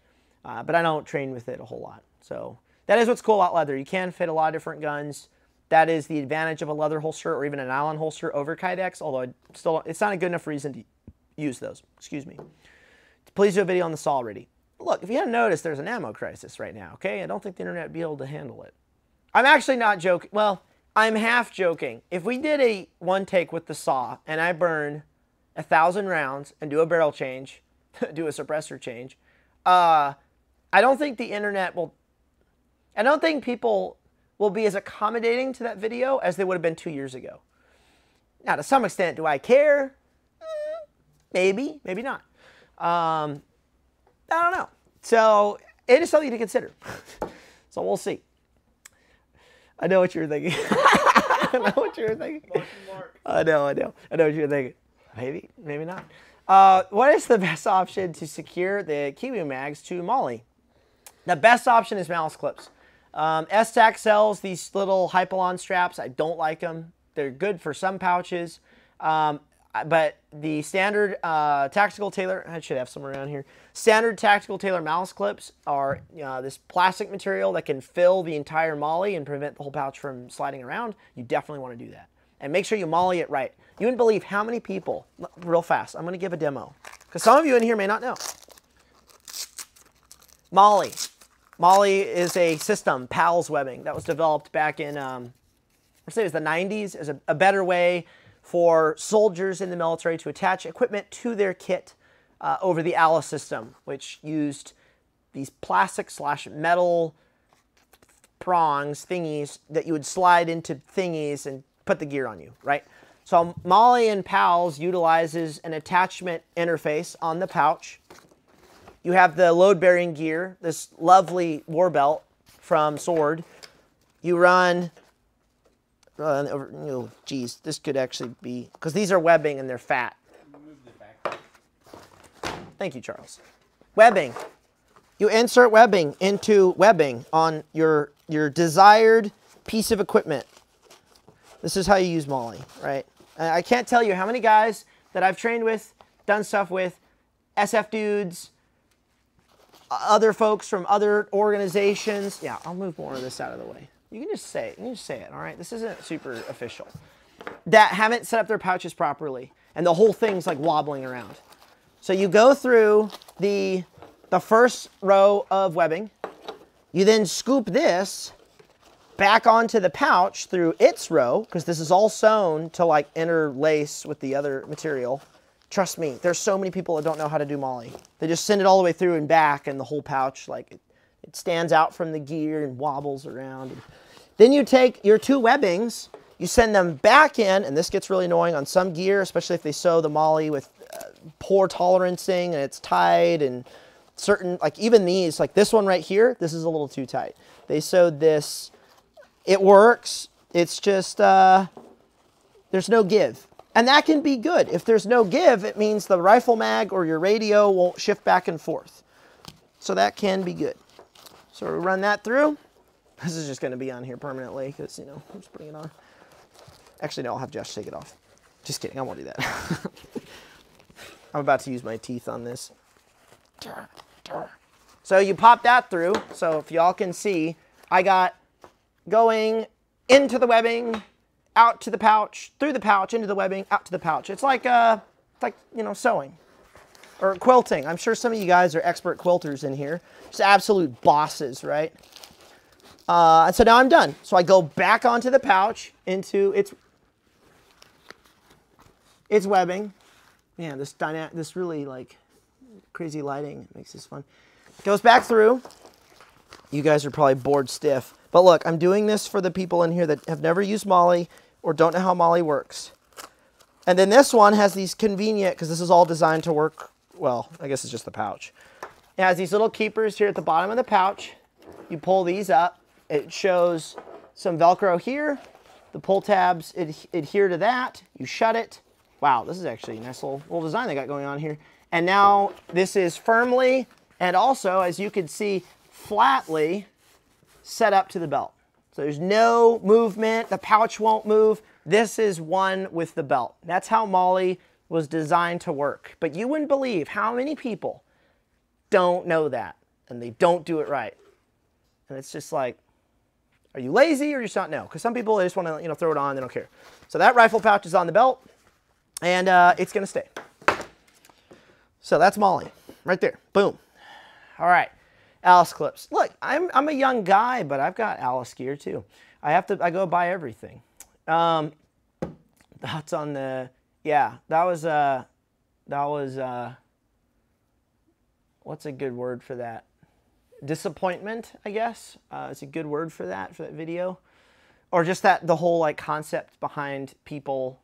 uh, but I don't train with it a whole lot. So that is what's cool about leather. You can fit a lot of different guns. That is the advantage of a leather holster or even a nylon holster over Kydex, although it still it's not a good enough reason to use those. Excuse me. Please do a video on the saw already look, if you haven't noticed, there's an ammo crisis right now, okay? I don't think the internet would be able to handle it. I'm actually not joking. Well, I'm half joking. If we did a one take with the saw and I burn a thousand rounds and do a barrel change, do a suppressor change, uh, I don't think the internet will, I don't think people will be as accommodating to that video as they would have been two years ago. Now, to some extent, do I care? Mm, maybe, maybe not. Um, I don't know. So it is something to consider. so we'll see. I know what you're thinking. I know what you're thinking. I know, I know. I know what you're thinking. Maybe, maybe not. Uh, what is the best option to secure the KYWI mags to MOLLE? The best option is malice clips. Um, Esstac sells these little Hypalon straps. I don't like them. They're good for some pouches. Um, but the standard uh, tactical tailor, I should have some around here. Standard tactical tailor malice clips are uh, this plastic material that can fill the entire MOLLE and prevent the whole pouch from sliding around. You definitely want to do that. And make sure you MOLLE it right. You wouldn't believe how many people, real fast, I'm going to give a demo. Because some of you in here may not know. MOLLE. MOLLE is a system, PALS webbing, that was developed back in, um, let's say it was the 90s, as a, a better way for soldiers in the military to attach equipment to their kit uh, over the ALICE system, which used these plastic slash metal prongs, thingies, that you would slide into thingies and put the gear on you, right? So MOLLE and PALS utilizes an attachment interface on the pouch. You have the load-bearing gear, this lovely war belt from SORD. You run uh, oh, geez, this could actually be, because these are webbing and they're fat. Thank you, Charles. Webbing. You insert webbing into webbing on your, your desired piece of equipment. This is how you use MOLLE, right? I can't tell you how many guys that I've trained with, done stuff with, SF dudes, other folks from other organizations. Yeah, I'll move more of this out of the way. You can just say it. You can just say it, all right? This isn't super official. That haven't set up their pouches properly, and the whole thing's like wobbling around. So you go through the, the first row of webbing. You then scoop this back onto the pouch through its row, because this is all sewn to like interlace with the other material. Trust me, there's so many people that don't know how to do MOLLE. They just send it all the way through and back, and the whole pouch, like, it, it stands out from the gear and wobbles around. Then you take your two webbings, you send them back in, and this gets really annoying on some gear, especially if they sew the MOLLE with uh, poor tolerancing and it's tight and certain, like even these, like this one right here, this is a little too tight. They sewed this, it works, it's just, uh, there's no give. And that can be good. If there's no give, it means the rifle mag or your radio won't shift back and forth. So that can be good. So we run that through. This is just going to be on here permanently because, you know, I'm just putting it on. Actually, no, I'll have Josh take it off. Just kidding, I won't do that. I'm about to use my teeth on this. So you pop that through. So if y'all can see, I got going into the webbing, out to the pouch, through the pouch, into the webbing, out to the pouch. It's like, uh, it's like you know, sewing or quilting. I'm sure some of you guys are expert quilters in here. Just absolute bosses, right? Uh, so now I'm done. So I go back onto the pouch into its its webbing. Man, this dynamic, this really like crazy lighting makes this fun. Goes back through. You guys are probably bored stiff. But look, I'm doing this for the people in here that have never used MOLLE or don't know how MOLLE works. And then this one has these convenient, because this is all designed to work, well, I guess it's just the pouch. It has these little keepers here at the bottom of the pouch. You pull these up it shows some Velcro here. The pull tabs ad adhere to that. You shut it. Wow, this is actually a nice little, little design they got going on here. And now this is firmly and also, as you can see, flatly set up to the belt. So there's no movement. The pouch won't move. This is one with the belt. That's how MOLLE was designed to work. But you wouldn't believe how many people don't know that and they don't do it right. And it's just like, are you lazy or you just not know? Because some people they just want to you know throw it on, they don't care. So that rifle pouch is on the belt, and uh, it's going to stay. So that's MOLLE, right there. Boom. All right, ALICE clips. Look, I'm I'm a young guy, but I've got ALICE gear too. I have to I go buy everything. Um, that's on the yeah. That was uh that was uh. What's a good word for that? Disappointment, I guess, uh, is a good word for that, for that video. Or just that the whole like concept behind people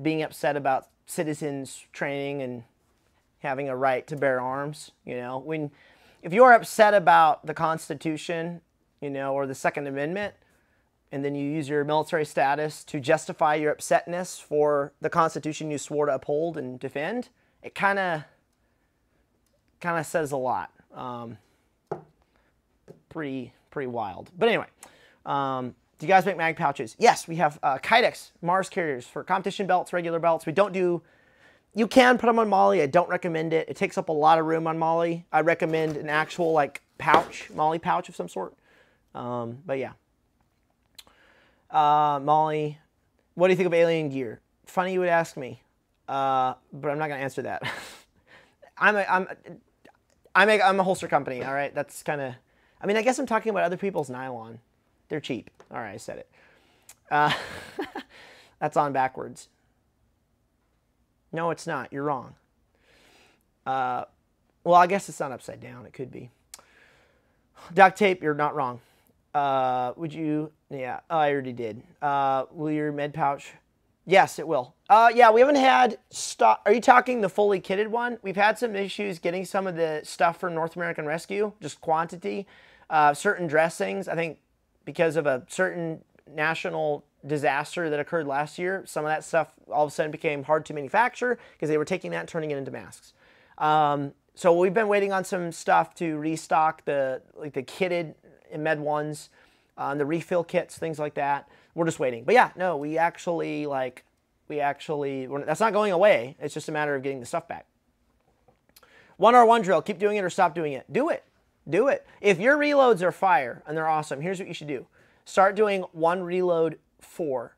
being upset about citizens training and having a right to bear arms. You know, when if you're upset about the Constitution, you know, or the Second Amendment, and then you use your military status to justify your upsetness for the Constitution you swore to uphold and defend, it kind of kind of says a lot. Um, pretty pretty wild. But anyway, um, do you guys make mag pouches? Yes, we have uh, Kydex Mars carriers for competition belts, regular belts. We don't do. You can put them on MOLLE. I don't recommend it. It takes up a lot of room on MOLLE. I recommend an actual like pouch, MOLLE pouch of some sort. Um, but yeah. Uh, MOLLE, what do you think of alien gear? Funny you would ask me, uh, but I'm not gonna answer that. I'm a, I'm a, I'm a holster company. All right, that's kind of. I mean, I guess I'm talking about other people's nylon. They're cheap. All right, I said it. Uh, that's on backwards. No, it's not. You're wrong. Uh, well, I guess it's not upside down. It could be. Duct tape, you're not wrong. Uh, would you? Yeah, oh, I already did. Uh, will your med pouch? Yes, it will. Uh, yeah, we haven't had stock. Are you talking the fully kitted one? We've had some issues getting some of the stuff from North American Rescue, just quantity. Uh, certain dressings, I think because of a certain national disaster that occurred last year, some of that stuff all of a sudden became hard to manufacture because they were taking that and turning it into masks. Um, so we've been waiting on some stuff to restock the like the kitted med ones, uh, the refill kits, things like that. We're just waiting. But yeah, no, we actually like we actually that's not going away. It's just a matter of getting the stuff back. One R one drill. Keep doing it or stop doing it. Do it. Do it. If your reloads are fire and they're awesome, here's what you should do. Start doing one reload four.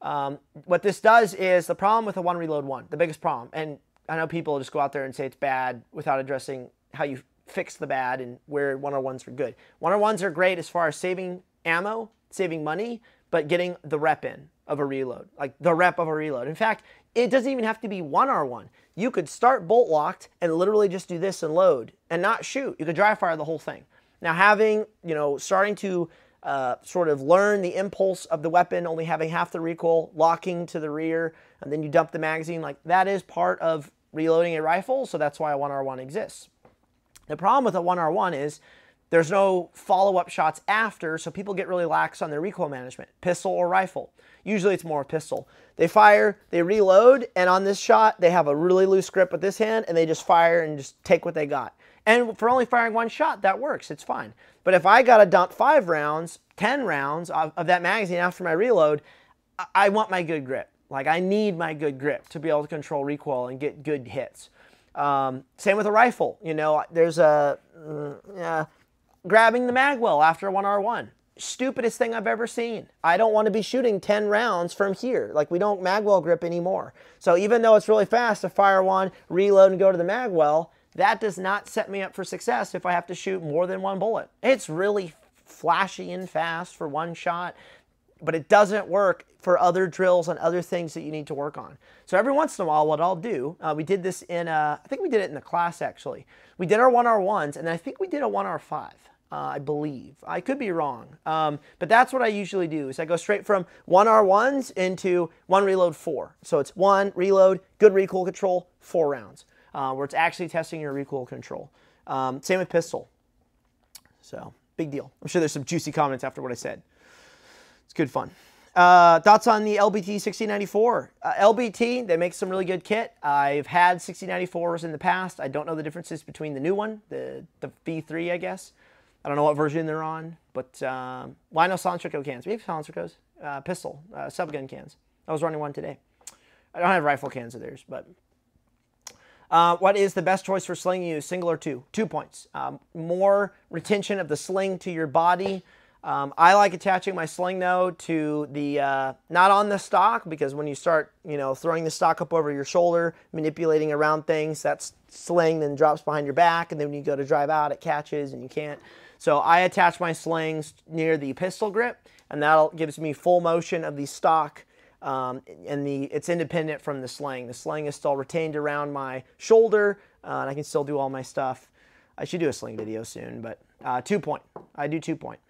Um, what this does is the problem with a one reload one, the biggest problem, and I know people just go out there and say it's bad without addressing how you fix the bad and where one on ones are good. One on ones are great as far as saving ammo, saving money, but getting the rep in of a reload, like the rep of a reload. In fact, it doesn't even have to be one R1. You could start bolt locked and literally just do this and load and not shoot. You could dry fire the whole thing. Now having, you know, starting to uh, sort of learn the impulse of the weapon, only having half the recoil, locking to the rear, and then you dump the magazine, like that is part of reloading a rifle, so that's why a 1R1 exists. The problem with a 1R1 is there's no follow-up shots after, so people get really lax on their recoil management, pistol or rifle. Usually it's more pistol. They fire, they reload, and on this shot, they have a really loose grip with this hand, and they just fire and just take what they got. And for only firing one shot, that works. It's fine. But if I got to dump five rounds, 10 rounds of, of that magazine after my reload, I, I want my good grip. Like I need my good grip to be able to control recoil and get good hits. Um, same with a rifle. You know, there's a uh, grabbing the magwell after a 1R1 stupidest thing I've ever seen. I don't want to be shooting 10 rounds from here. Like we don't magwell grip anymore. So even though it's really fast to fire one, reload and go to the magwell, that does not set me up for success if I have to shoot more than one bullet. It's really flashy and fast for one shot, but it doesn't work for other drills and other things that you need to work on. So every once in a while, what I'll do, uh, we did this in, uh, I think we did it in the class actually. We did our 1R1s, and I think we did a 1R5 uh, I believe. I could be wrong, um, but that's what I usually do. Is I go straight from one R1s into one reload four. So it's one reload, good recoil control, four rounds, uh, where it's actually testing your recoil control. Um, same with pistol. So big deal. I'm sure there's some juicy comments after what I said. It's good fun. Uh, thoughts on the LBT 6094? Uh, LBT, they make some really good kit. I've had 6094s in the past. I don't know the differences between the new one, the, the V3, I guess. I don't know what version they're on, but um, well, I know cans. We have Sontricos, uh, pistol, uh, subgun cans. I was running one today. I don't have rifle cans of theirs, but uh, what is the best choice for sling use, single or two? Two points. Um, more retention of the sling to your body. Um, I like attaching my sling though to the, uh, not on the stock because when you start, you know, throwing the stock up over your shoulder, manipulating around things, that sling then drops behind your back and then when you go to drive out, it catches and you can't. So I attach my slings near the pistol grip and that gives me full motion of the stock um, and the it's independent from the sling. The sling is still retained around my shoulder uh, and I can still do all my stuff. I should do a sling video soon, but uh, two point. I do two point.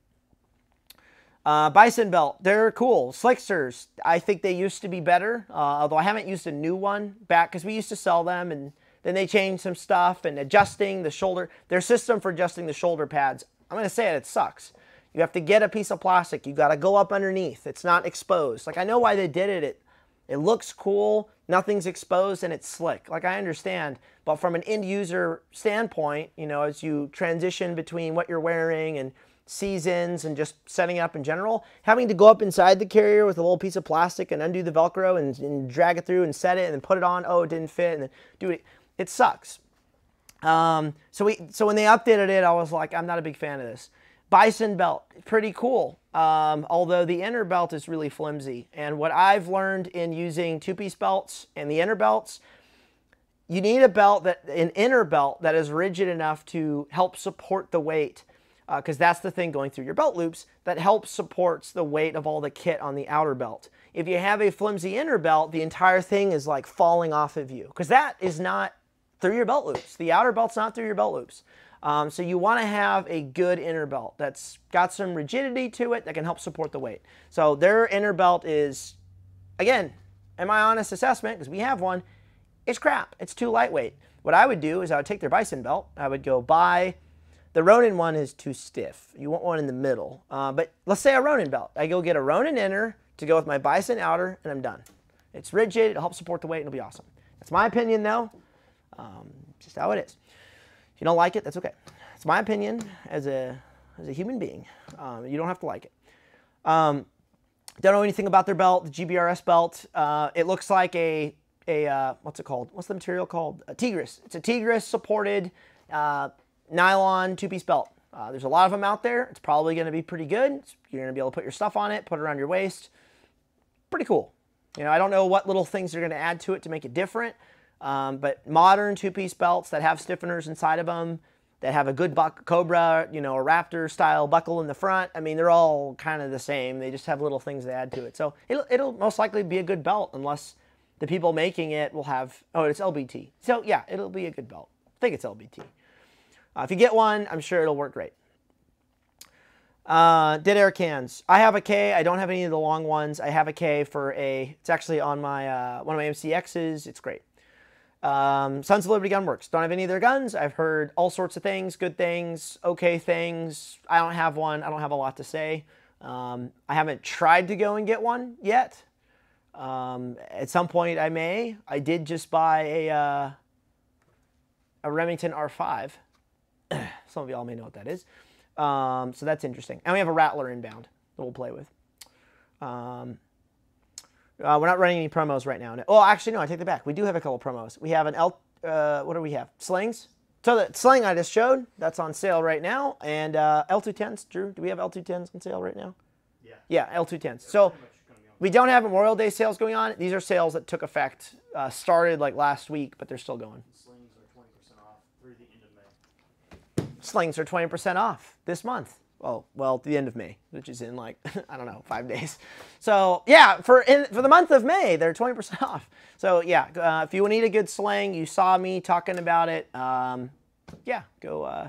Uh, Bison belt, they're cool. Slicksters, I think they used to be better, uh, although I haven't used a new one back because we used to sell them and then they changed some stuff and adjusting the shoulder. Their system for adjusting the shoulder pads I'm going to say it, it sucks. You have to get a piece of plastic. You got to go up underneath. It's not exposed. Like I know why they did it. It it looks cool. nothing's exposed and it's slick. Like I understand, but from an end user standpoint, you know, as you transition between what you're wearing and seasons and just setting up in general, having to go up inside the carrier with a little piece of plastic and undo the Velcro and, and drag it through and set it and then put it on, oh, it didn't fit, and then do it, it sucks. Um, so we, so when they updated it, I was like, I'm not a big fan of this. Bison belt, pretty cool. Um, although the inner belt is really flimsy. And what I've learned in using two-piece belts and the inner belts, you need a belt that an inner belt that is rigid enough to help support the weight because uh, that's the thing going through your belt loops that helps supports the weight of all the kit on the outer belt. If you have a flimsy inner belt, the entire thing is like falling off of you because that is not through your belt loops. The outer belt's not through your belt loops. Um, so you want to have a good inner belt that's got some rigidity to it that can help support the weight. So their inner belt is, again, in my honest assessment, because we have one, it's crap. It's too lightweight. What I would do is I would take their bison belt. I would go buy, the Ronin one is too stiff. You want one in the middle. Uh, but let's say a Ronin belt. I go get a Ronin inner to go with my bison outer and I'm done. It's rigid, it'll help support the weight, and it'll be awesome. That's my opinion though. Um, just how it is If you don't like it, that's okay. It's my opinion as a, as a human being. Um, you don't have to like it. Um, don't know anything about their belt, the GBRS belt. Uh, it looks like a, a uh, what's it called? What's the material called? A Tegris. It's a Tegris supported uh, nylon two-piece belt. Uh, there's a lot of them out there. It's probably going to be pretty good. You're going to be able to put your stuff on it, put it around your waist. Pretty cool. You know, I don't know what little things they're going to add to it to make it different. Um, but modern two-piece belts that have stiffeners inside of them, that have a good buck, Cobra, you know, a Raptor style buckle in the front. I mean, they're all kind of the same. They just have little things to add to it. So it'll, it'll most likely be a good belt unless the people making it will have, oh, it's LBT. So yeah, it'll be a good belt. I think it's LBT. Uh, if you get one, I'm sure it'll work great. Uh, dead air cans. I have a K. I don't have any of the long ones. I have a K for a, it's actually on my, uh, one of my MCXs. It's great. Um, Sons of Liberty Gunworks. Don't have any of their guns. I've heard all sorts of things, good things, okay things. I don't have one. I don't have a lot to say. Um, I haven't tried to go and get one yet. Um, at some point I may. I did just buy a, uh, a Remington R5. some of y'all may know what that is. Um, so that's interesting. And we have a Rattler inbound that we'll play with. Uh, we're not running any promos right now. Oh, actually, no, I take that back. We do have a couple promos. We have an L, uh, what do we have? Slings. So the sling I just showed, that's on sale right now. And uh, L210s, Drew, do we have L210s on sale right now? Yeah. Yeah, L210s. So we don't have Memorial Day sales going on. These are sales that took effect, uh, started like last week, but they're still going. Slings are 20% off through the end of May. Slings are 20% off this month well, well, the end of May, which is in like I don't know five days. So yeah, for in, for the month of May, they're 20% off. So yeah, uh, if you need a good sling, you saw me talking about it. Um, yeah, go uh,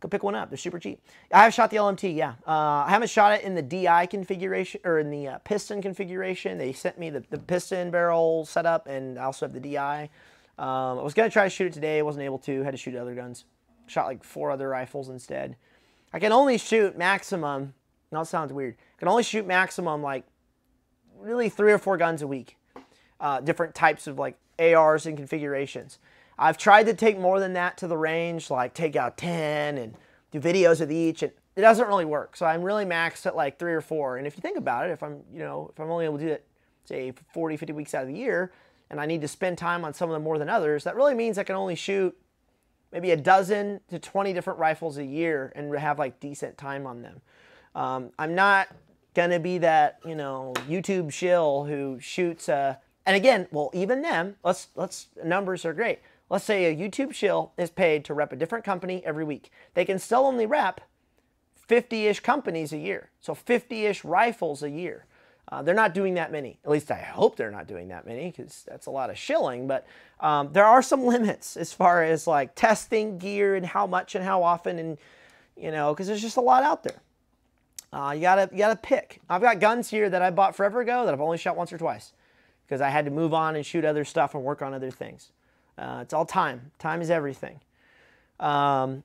go pick one up. They're super cheap. I have shot the LMT. Yeah, uh, I haven't shot it in the DI configuration or in the uh, piston configuration. They sent me the, the piston barrel setup, and I also have the DI. Um, I was gonna try to shoot it today. wasn't able to. Had to shoot other guns. Shot like four other rifles instead. I can only shoot maximum, that sounds weird, I can only shoot maximum like really three or four guns a week. Uh, different types of like ARs and configurations. I've tried to take more than that to the range, like take out 10 and do videos of each, and it doesn't really work. So I'm really maxed at like three or four. And if you think about it, if I'm, you know, if I'm only able to do it, say 40, 50 weeks out of the year, and I need to spend time on some of them more than others, that really means I can only shoot maybe a dozen to 20 different rifles a year and have like decent time on them. Um, I'm not gonna be that you know YouTube shill who shoots. Uh, and again, well, even them, let's let's numbers are great. Let's say a YouTube shill is paid to rep a different company every week. They can still only rep 50-ish companies a year, so 50-ish rifles a year. Uh, they're not doing that many. At least I hope they're not doing that many because that's a lot of shilling. But um, there are some limits as far as like testing gear and how much and how often and you know because there's just a lot out there. Uh, you gotta you gotta pick. I've got guns here that I bought forever ago that I've only shot once or twice because I had to move on and shoot other stuff and work on other things. Uh, it's all time. Time is everything. Um,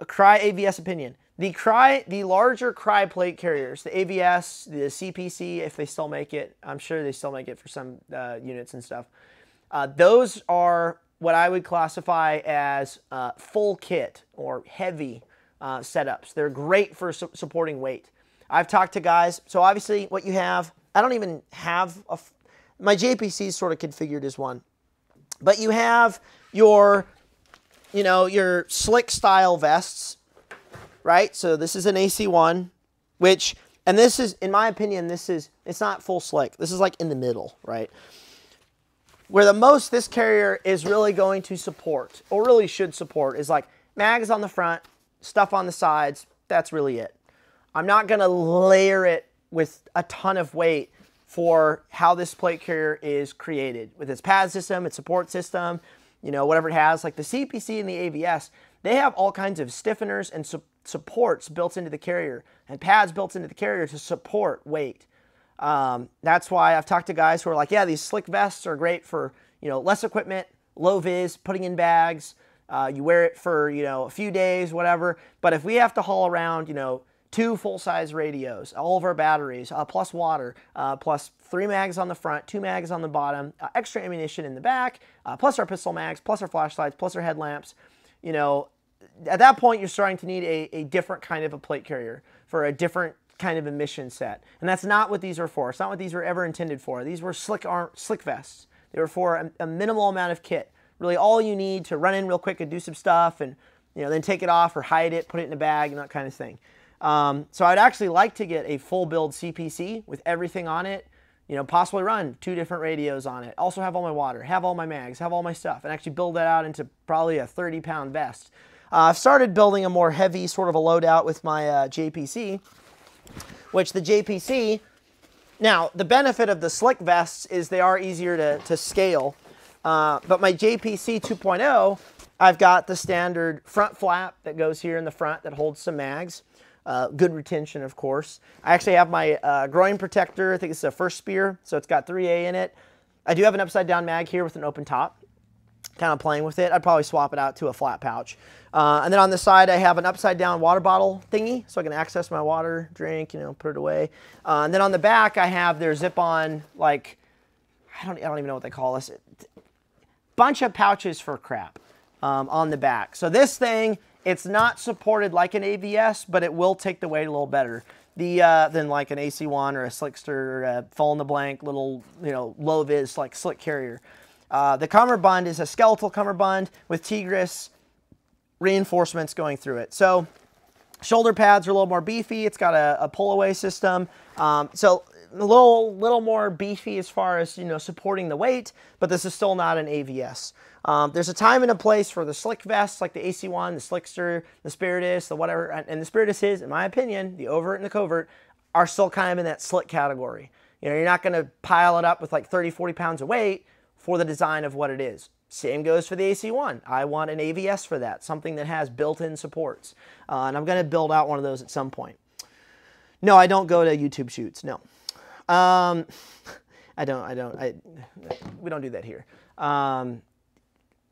a Crye AVS opinion. The Crye, the larger Crye plate carriers, the AVS, the CPC, if they still make it, I'm sure they still make it for some uh, units and stuff. Uh, those are what I would classify as uh, full kit or heavy uh, setups. They're great for su supporting weight. I've talked to guys, so obviously what you have, I don't even have a, my JPC is sort of configured as one, but you have your, you know, your slick style vests, right? So this is an AC1, which, and this is, in my opinion, this is, it's not full slick. This is like in the middle, right? Where the most this carrier is really going to support, or really should support, is like mags on the front, stuff on the sides. That's really it. I'm not to layer it with a ton of weight for how this plate carrier is created with its pad system, its support system, you know, whatever it has. Like the CPC and the AVS, they have all kinds of stiffeners and supports built into the carrier and pads built into the carrier to support weight. Um, that's why I've talked to guys who are like, yeah, these slick vests are great for, you know, less equipment, low vis, putting in bags. Uh, you wear it for, you know, a few days, whatever. But if we have to haul around, you know, two full-size radios, all of our batteries, uh, plus water, uh, plus three mags on the front, two mags on the bottom, uh, extra ammunition in the back, uh, plus our pistol mags, plus our flashlights, plus our headlamps. You know, at that point, you're starting to need a, a different kind of a plate carrier for a different kind of a mission set. And that's not what these are for. It's not what these were ever intended for. These were slick, arm, slick vests. They were for a, a minimal amount of kit. Really all you need to run in real quick and do some stuff and you know, then take it off or hide it, put it in a bag and that kind of thing. Um, so I'd actually like to get a full build CPC with everything on it, you know, possibly run two different radios on it, also have all my water, have all my mags, have all my stuff, and actually build that out into probably a 30 pound vest. Uh, I've started building a more heavy sort of a loadout with my uh, JPC, which the JPC, now the benefit of the slick vests is they are easier to, to scale, uh, but my JPC 2.0, I've got the standard front flap that goes here in the front that holds some mags. Uh, good retention, of course. I actually have my uh, groin protector. I think it's a FirstSpear, so it's got 3A in it. I do have an upside down mag here with an open top. Kind of playing with it. I'd probably swap it out to a flat pouch. Uh, and then on the side, I have an upside down water bottle thingy, so I can access my water, drink, you know, put it away. Uh, and then on the back, I have their zip-on, like, I don't, I don't even know what they call this. Bunch of pouches for crap um, on the back. So this thing it's not supported like an AVS, but it will take the weight a little better the uh, than like an AC1 or a Slickster or a fill in the blank little you know low vis like slick carrier. Uh, the cummerbund is a skeletal cummerbund with Tegris reinforcements going through it. So shoulder pads are a little more beefy. It's got a, a pull away system. Um, so a little little more beefy as far as you know supporting the weight, but this is still not an AVS. Um, there's a time and a place for the slick vests like the AC1, the Slickster, the Spiritus, the whatever, and the Spiritus is, in my opinion, the overt and the covert are still kind of in that slick category. You know, you're not going to pile it up with like 30, 40 pounds of weight for the design of what it is. Same goes for the AC1. I want an AVS for that, something that has built-in supports. Uh, and I'm going to build out one of those at some point. No, I don't go to YouTube shoots. No. Um, I don't, I don't, I, we don't do that here. Um,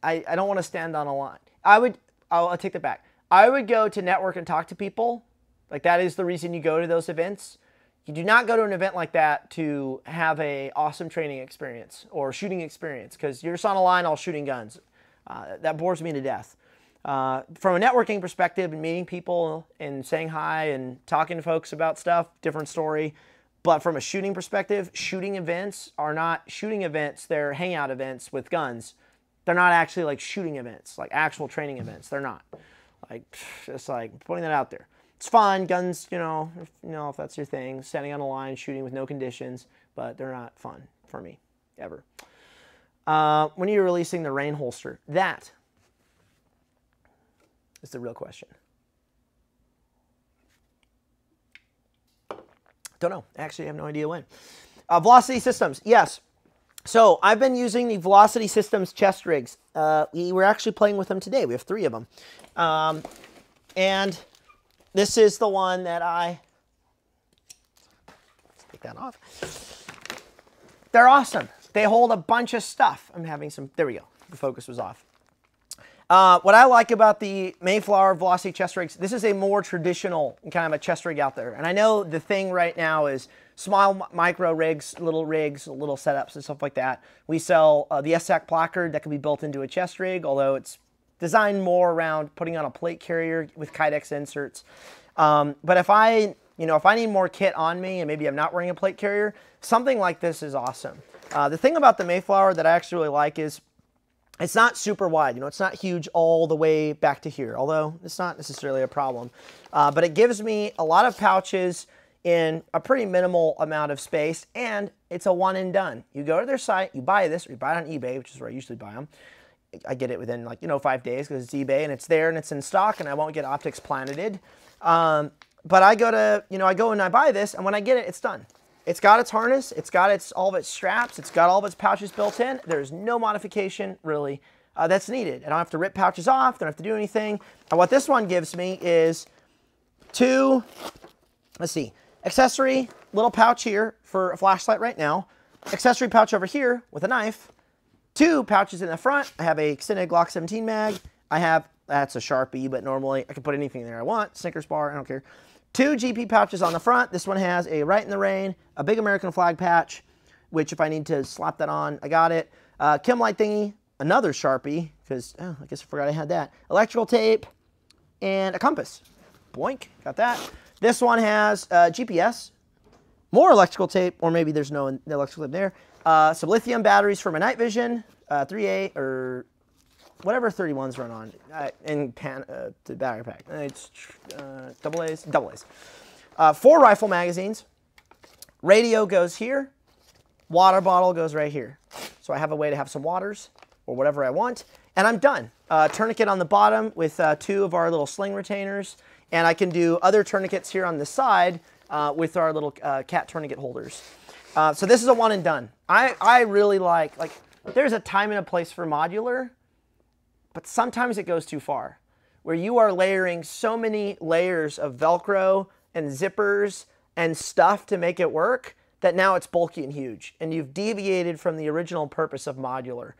I, I don't want to stand on a line. I would, I'll, I'll take that back. I would go to network and talk to people. Like that is the reason you go to those events. You do not go to an event like that to have a awesome training experience or shooting experience because you're just on a line all shooting guns. Uh, that bores me to death. Uh, from a networking perspective and meeting people and saying hi and talking to folks about stuff, different story. But from a shooting perspective, shooting events are not shooting events, they're hangout events with guns. They're not actually like shooting events, like actual training events. They're not. Like, just like putting that out there. It's fun, guns, you know, if, you know, if that's your thing, standing on a line, shooting with no conditions, but they're not fun for me, ever. Uh, when are you releasing the rain holster? That is the real question. Don't know. Actually, I have no idea when. Uh, Velocity Systems, yes. So I've been using the Velocity Systems chest rigs. Uh, we were actually playing with them today. We have three of them. Um, and this is the one that I, take that off. They're awesome. They hold a bunch of stuff. I'm having some, there we go. The focus was off. Uh, what I like about the Mayflower Velocity chest rigs, this is a more traditional kind of a chest rig out there. And I know the thing right now is small micro rigs, little rigs, little setups and stuff like that. We sell uh, the SAC placard that can be built into a chest rig, although it's designed more around putting on a plate carrier with Kydex inserts. Um, but if I, you know, if I need more kit on me and maybe I'm not wearing a plate carrier, something like this is awesome. Uh, the thing about the Mayflower that I actually really like is it's not super wide, you know, it's not huge all the way back to here, although it's not necessarily a problem. Uh, but it gives me a lot of pouches in a pretty minimal amount of space, and it's a one and done. You go to their site, you buy this, or you buy it on eBay, which is where I usually buy them. I get it within like, you know, five days because it's eBay and it's there and it's in stock and I won't get optics planeted. Um, but I go to, you know, I go and I buy this and when I get it, it's done. It's got its harness, it's got its all of its straps, it's got all of its pouches built in. There's no modification really uh, that's needed. I don't have to rip pouches off, don't have to do anything. And what this one gives me is two, let's see, accessory little pouch here for a flashlight right now, accessory pouch over here with a knife, two pouches in the front. I have a extended Glock 17 mag. I have, that's a Sharpie, but normally I can put anything there I want. Snickers bar, I don't care. Two GP pouches on the front. This one has a Right in the Rain, a big American flag patch, which if I need to slap that on, I got it. Uh, light thingy, another Sharpie, because oh, I guess I forgot I had that. Electrical tape, and a compass. Boink, got that. This one has uh, GPS, more electrical tape, or maybe there's no electrical tape there. Uh, some lithium batteries for my night vision, uh, 3A or whatever 31s run on, uh, and pan, uh, the battery pack. Uh, it's uh, double A's, double A's. Uh, four rifle magazines. Radio goes here. Water bottle goes right here. So I have a way to have some waters or whatever I want, and I'm done. Uh, tourniquet on the bottom with uh, two of our little sling retainers, and I can do other tourniquets here on the side with our little cat tourniquet holders. Uh, so this is a one and done. I, I really like, like, there's a time and a place for modular, but sometimes it goes too far, where you are layering so many layers of Velcro and zippers and stuff to make it work that now it's bulky and huge, and you've deviated from the original purpose of modular.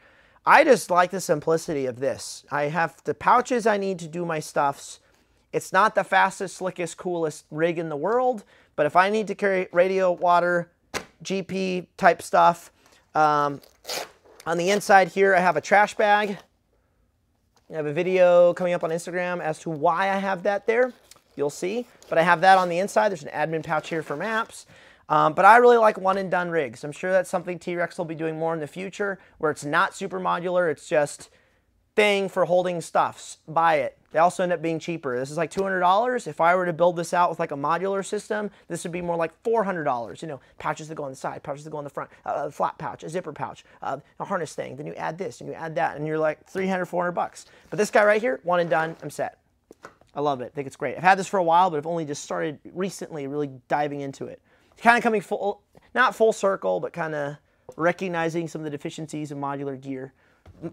I just like the simplicity of this. I have the pouches I need to do my stuffs. It's not the fastest, slickest, coolest rig in the world, but if I need to carry radio, water, GP type stuff, um, on the inside here I have a trash bag. I have a video coming up on Instagram as to why I have that there. You'll see. But I have that on the inside. There's an admin pouch here for maps. Um, but I really like one and done rigs. I'm sure that's something T-Rex will be doing more in the future where it's not super modular. It's just thing for holding stuffs. Buy it. They also end up being cheaper. This is like $200. If I were to build this out with like a modular system, this would be more like $400. You know, pouches that go on the side, pouches that go on the front, uh, a flat pouch, a zipper pouch, uh, a harness thing. Then you add this and you add that and you're like 300, 400 bucks. But this guy right here, one and done, I'm set. I love it. I think it's great. I've had this for a while, but I've only just started recently really diving into it It's kind of coming full, not full circle, but kind of recognizing some of the deficiencies of modular gear.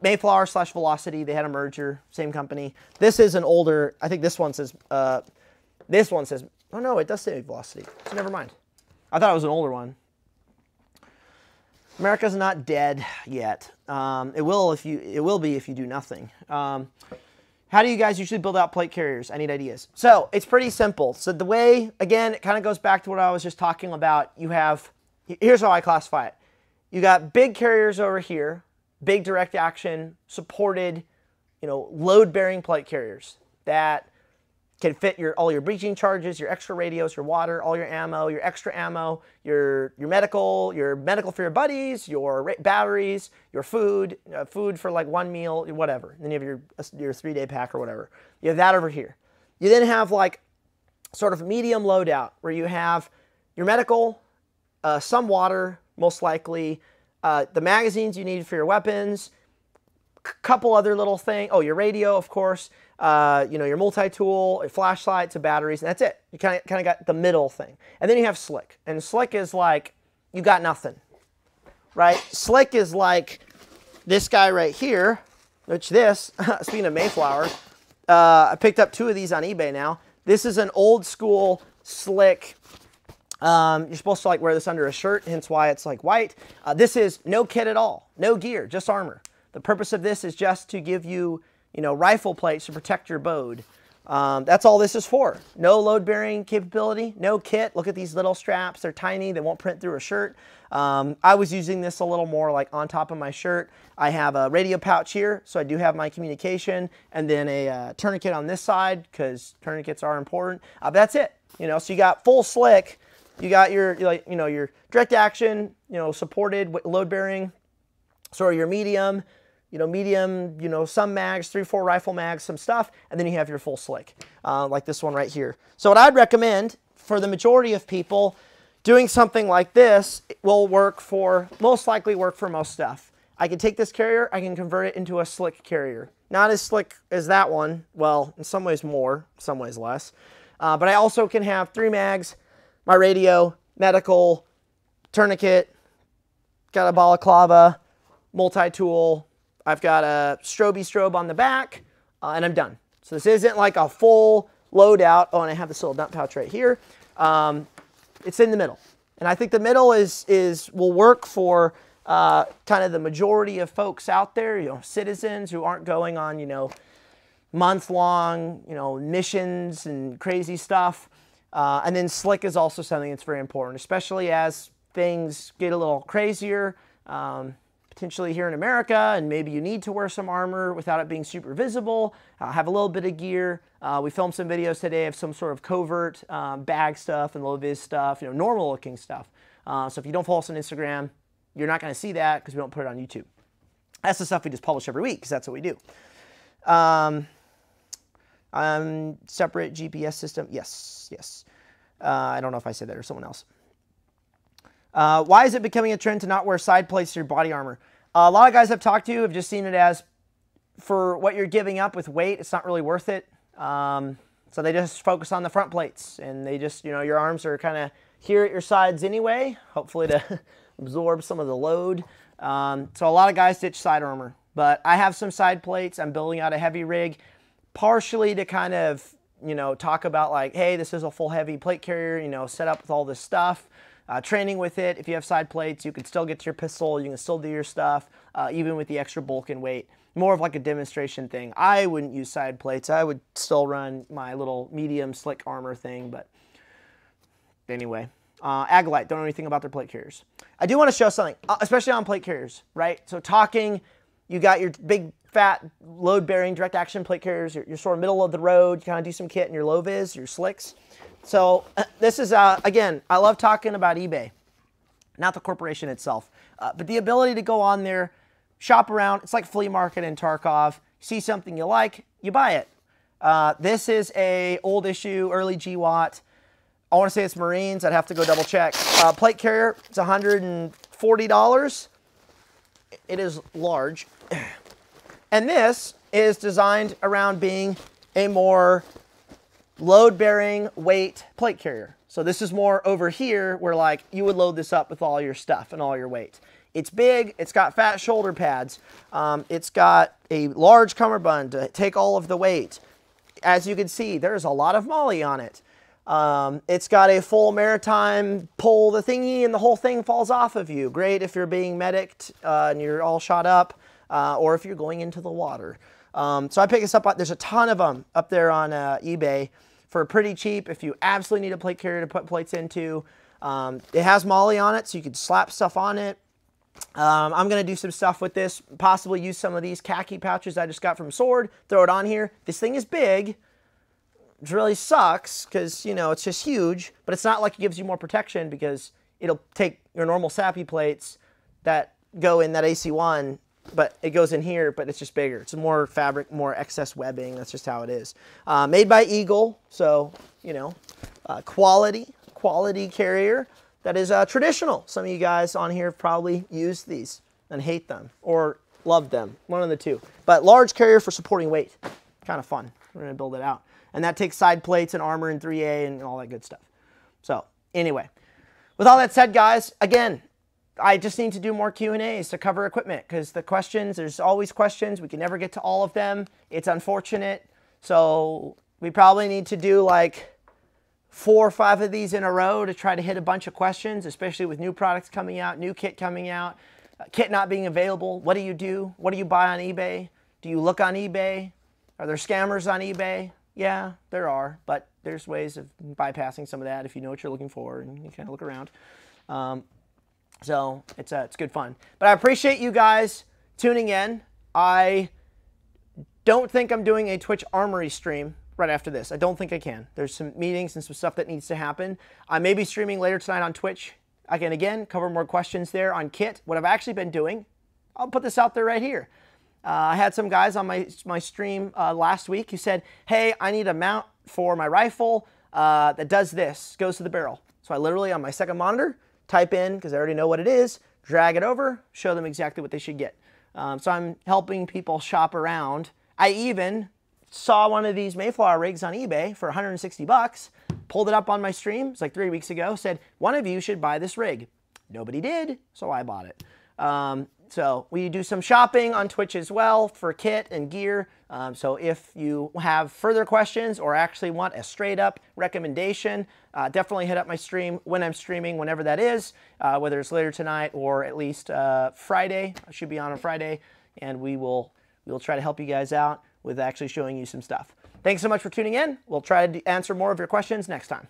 Mayflower slash Velocity, they had a merger, same company. This is an older, I think this one says, uh, this one says, oh no, it does say Velocity. So never mind. I thought it was an older one. America's not dead yet. Um, it will if you, it will be if you do nothing. Um, how do you guys usually build out plate carriers? I need ideas. So it's pretty simple. So the way, again, it kind of goes back to what I was just talking about. You have, here's how I classify it. You got big carriers over here, big direct action, supported, you know, load bearing plate carriers that can fit your all your breaching charges, your extra radios, your water, all your ammo, your extra ammo, your your medical, your medical for your buddies, your batteries, your food, uh, food for like one meal, whatever. And then you have your your three day pack or whatever. You have that over here. You then have like sort of medium loadout where you have your medical, uh, some water, most likely, uh, the magazines you need for your weapons, a couple other little things. Oh, your radio, of course uh, you know, your multi-tool, your flashlights, your batteries, and that's it. You kind of kind of got the middle thing. And then you have slick. And slick is like you got nothing. Right? Slick is like this guy right here, which this, speaking of Mayflower, uh, I picked up two of these on eBay now. This is an old school slick um, you're supposed to like wear this under a shirt, hence why it's like white. Uh, this is no kit at all, no gear, just armor. The purpose of this is just to give you you know, rifle plates to protect your bode. Um, that's all this is for. No load bearing capability, no kit. Look at these little straps. They're tiny. They won't print through a shirt. Um, I was using this a little more like on top of my shirt. I have a radio pouch here, so I do have my communication, and then a uh, tourniquet on this side because tourniquets are important. Uh, but that's it. You know, so you got full slick. You got your like you know your direct action, you know, supported load bearing, sort of your medium, you know, medium, you know, some mags, three, four rifle mags, some stuff, and then you have your full slick, uh, like this one right here. So what I'd recommend for the majority of people, doing something like this will work for, most likely work for most stuff. I can take this carrier, I can convert it into a slick carrier. Not as slick as that one, well, in some ways more, some ways less. Uh, but I also can have three mags, my radio, medical, tourniquet, got a balaclava, multi-tool, I've got a strobe strobe on the back, uh, and I'm done. So this isn't like a full loadout. Oh, and I have this little dump pouch right here. Um, it's in the middle. And I think the middle is, is will work for uh, kind of the majority of folks out there, you know, citizens who aren't going on, you know, month-long, you know, missions and crazy stuff. Uh, and then slick is also something that's very important, especially as things get a little crazier. Um, potentially here in America, and maybe you need to wear some armor without it being super visible, uh, have a little bit of gear. Uh, we filmed some videos today of some sort of covert um, bag stuff and low vis stuff, you know, normal looking stuff. Uh, so if you don't follow us on Instagram, you're not going to see that because we don't put it on YouTube. That's the stuff we just publish every week because that's what we do. Um, um, separate GPS system. Yes, yes. Uh, I don't know if I said that or someone else. Uh, why is it becoming a trend to not wear side plates to your body armor? Uh, a lot of guys I've talked to have just seen it as for what you're giving up with weight, it's not really worth it. Um, so they just focus on the front plates and they just, you know, your arms are kind of here at your sides anyway, hopefully to absorb some of the load. Um, so a lot of guys ditch side armor, but I have some side plates. I'm building out a heavy rig partially to kind of, you know, talk about like, hey, this is a full heavy plate carrier, you know, set up with all this stuff. Uh, training with it, if you have side plates, you can still get to your pistol, you can still do your stuff, uh, even with the extra bulk and weight. More of like a demonstration thing. I wouldn't use side plates. I would still run my little medium slick armor thing, but anyway. Uh, Agilite, don't know anything about their plate carriers. I do want to show something, uh, especially on plate carriers, right? So talking, you got your big fat load bearing direct action plate carriers, you're, you're, sort of middle of the road, you kind of do some kit in your low vis, your slicks. So this is, uh, again, I love talking about eBay, not the corporation itself, uh, but the ability to go on there, shop around. It's like flea market in Tarkov. See something you like, you buy it. Uh, this is a old issue, early GWOT. I want to say it's Marines. I'd have to go double check. Uh, plate carrier, it's $140. It is large. And this is designed around being a more load bearing weight plate carrier. So this is more over here where like you would load this up with all your stuff and all your weight. It's big, it's got fat shoulder pads, um, it's got a large cummerbund to take all of the weight. As you can see, there's a lot of MOLLE on it. Um, it's got a full maritime pull the thingy and the whole thing falls off of you. Great if you're being medicked uh, and you're all shot up uh, or if you're going into the water. Um, so I picked this up, there's a ton of them up there on uh, eBay for pretty cheap if you absolutely need a plate carrier to put plates into. Um, it has MOLLE on it, so you could slap stuff on it. Um, I'm going to do some stuff with this, possibly use some of these khaki pouches I just got from SORD, throw it on here. This thing is big. It really sucks because, you know, it's just huge, but it's not like it gives you more protection because it'll take your normal SAPI plates that go in that AC1 but it goes in here, but it's just bigger. It's more fabric, more excess webbing. That's just how it is. Uh, made by Eagle, so, you know, uh, quality, quality carrier that is uh, traditional. Some of you guys on here have probably used these and hate them or love them, one of the two. But large carrier for supporting weight, kind of fun. We're gonna build it out. And that takes side plates and armor and 3A and all that good stuff. So anyway, with all that said, guys, again, I just need to do more Q&As to cover equipment because the questions, there's always questions. We can never get to all of them. It's unfortunate. So we probably need to do like four or five of these in a row to try to hit a bunch of questions, especially with new products coming out, new kit coming out, kit not being available. What do you do? What do you buy on eBay? Do you look on eBay? Are there scammers on eBay? Yeah, there are, but there's ways of bypassing some of that if you know what you're looking for and you kind of look around. Um, so it's uh, it's good fun. But I appreciate you guys tuning in. I don't think I'm doing a Twitch Armory stream right after this. I don't think I can. There's some meetings and some stuff that needs to happen. I may be streaming later tonight on Twitch. I can again cover more questions there on kit. What I've actually been doing, I'll put this out there right here. Uh, I had some guys on my my stream uh, last week who said, "Hey, I need a mount for my rifle uh, that does this, goes to the barrel." So I literally on my second monitor type in because I already know what it is, drag it over, show them exactly what they should get. Um, so I'm helping people shop around. I even saw one of these Mayflower rigs on eBay for 160 bucks, pulled it up on my stream, it's like three weeks ago, said, one of you should buy this rig. Nobody did, so I bought it. Um, so we do some shopping on Twitch as well for kit and gear. Um, so if you have further questions or actually want a straight up recommendation, uh, definitely hit up my stream when I'm streaming, whenever that is, uh, whether it's later tonight or at least uh, Friday. I should be on a Friday, and we will we will try to help you guys out with actually showing you some stuff. Thanks so much for tuning in. We'll try to answer more of your questions next time.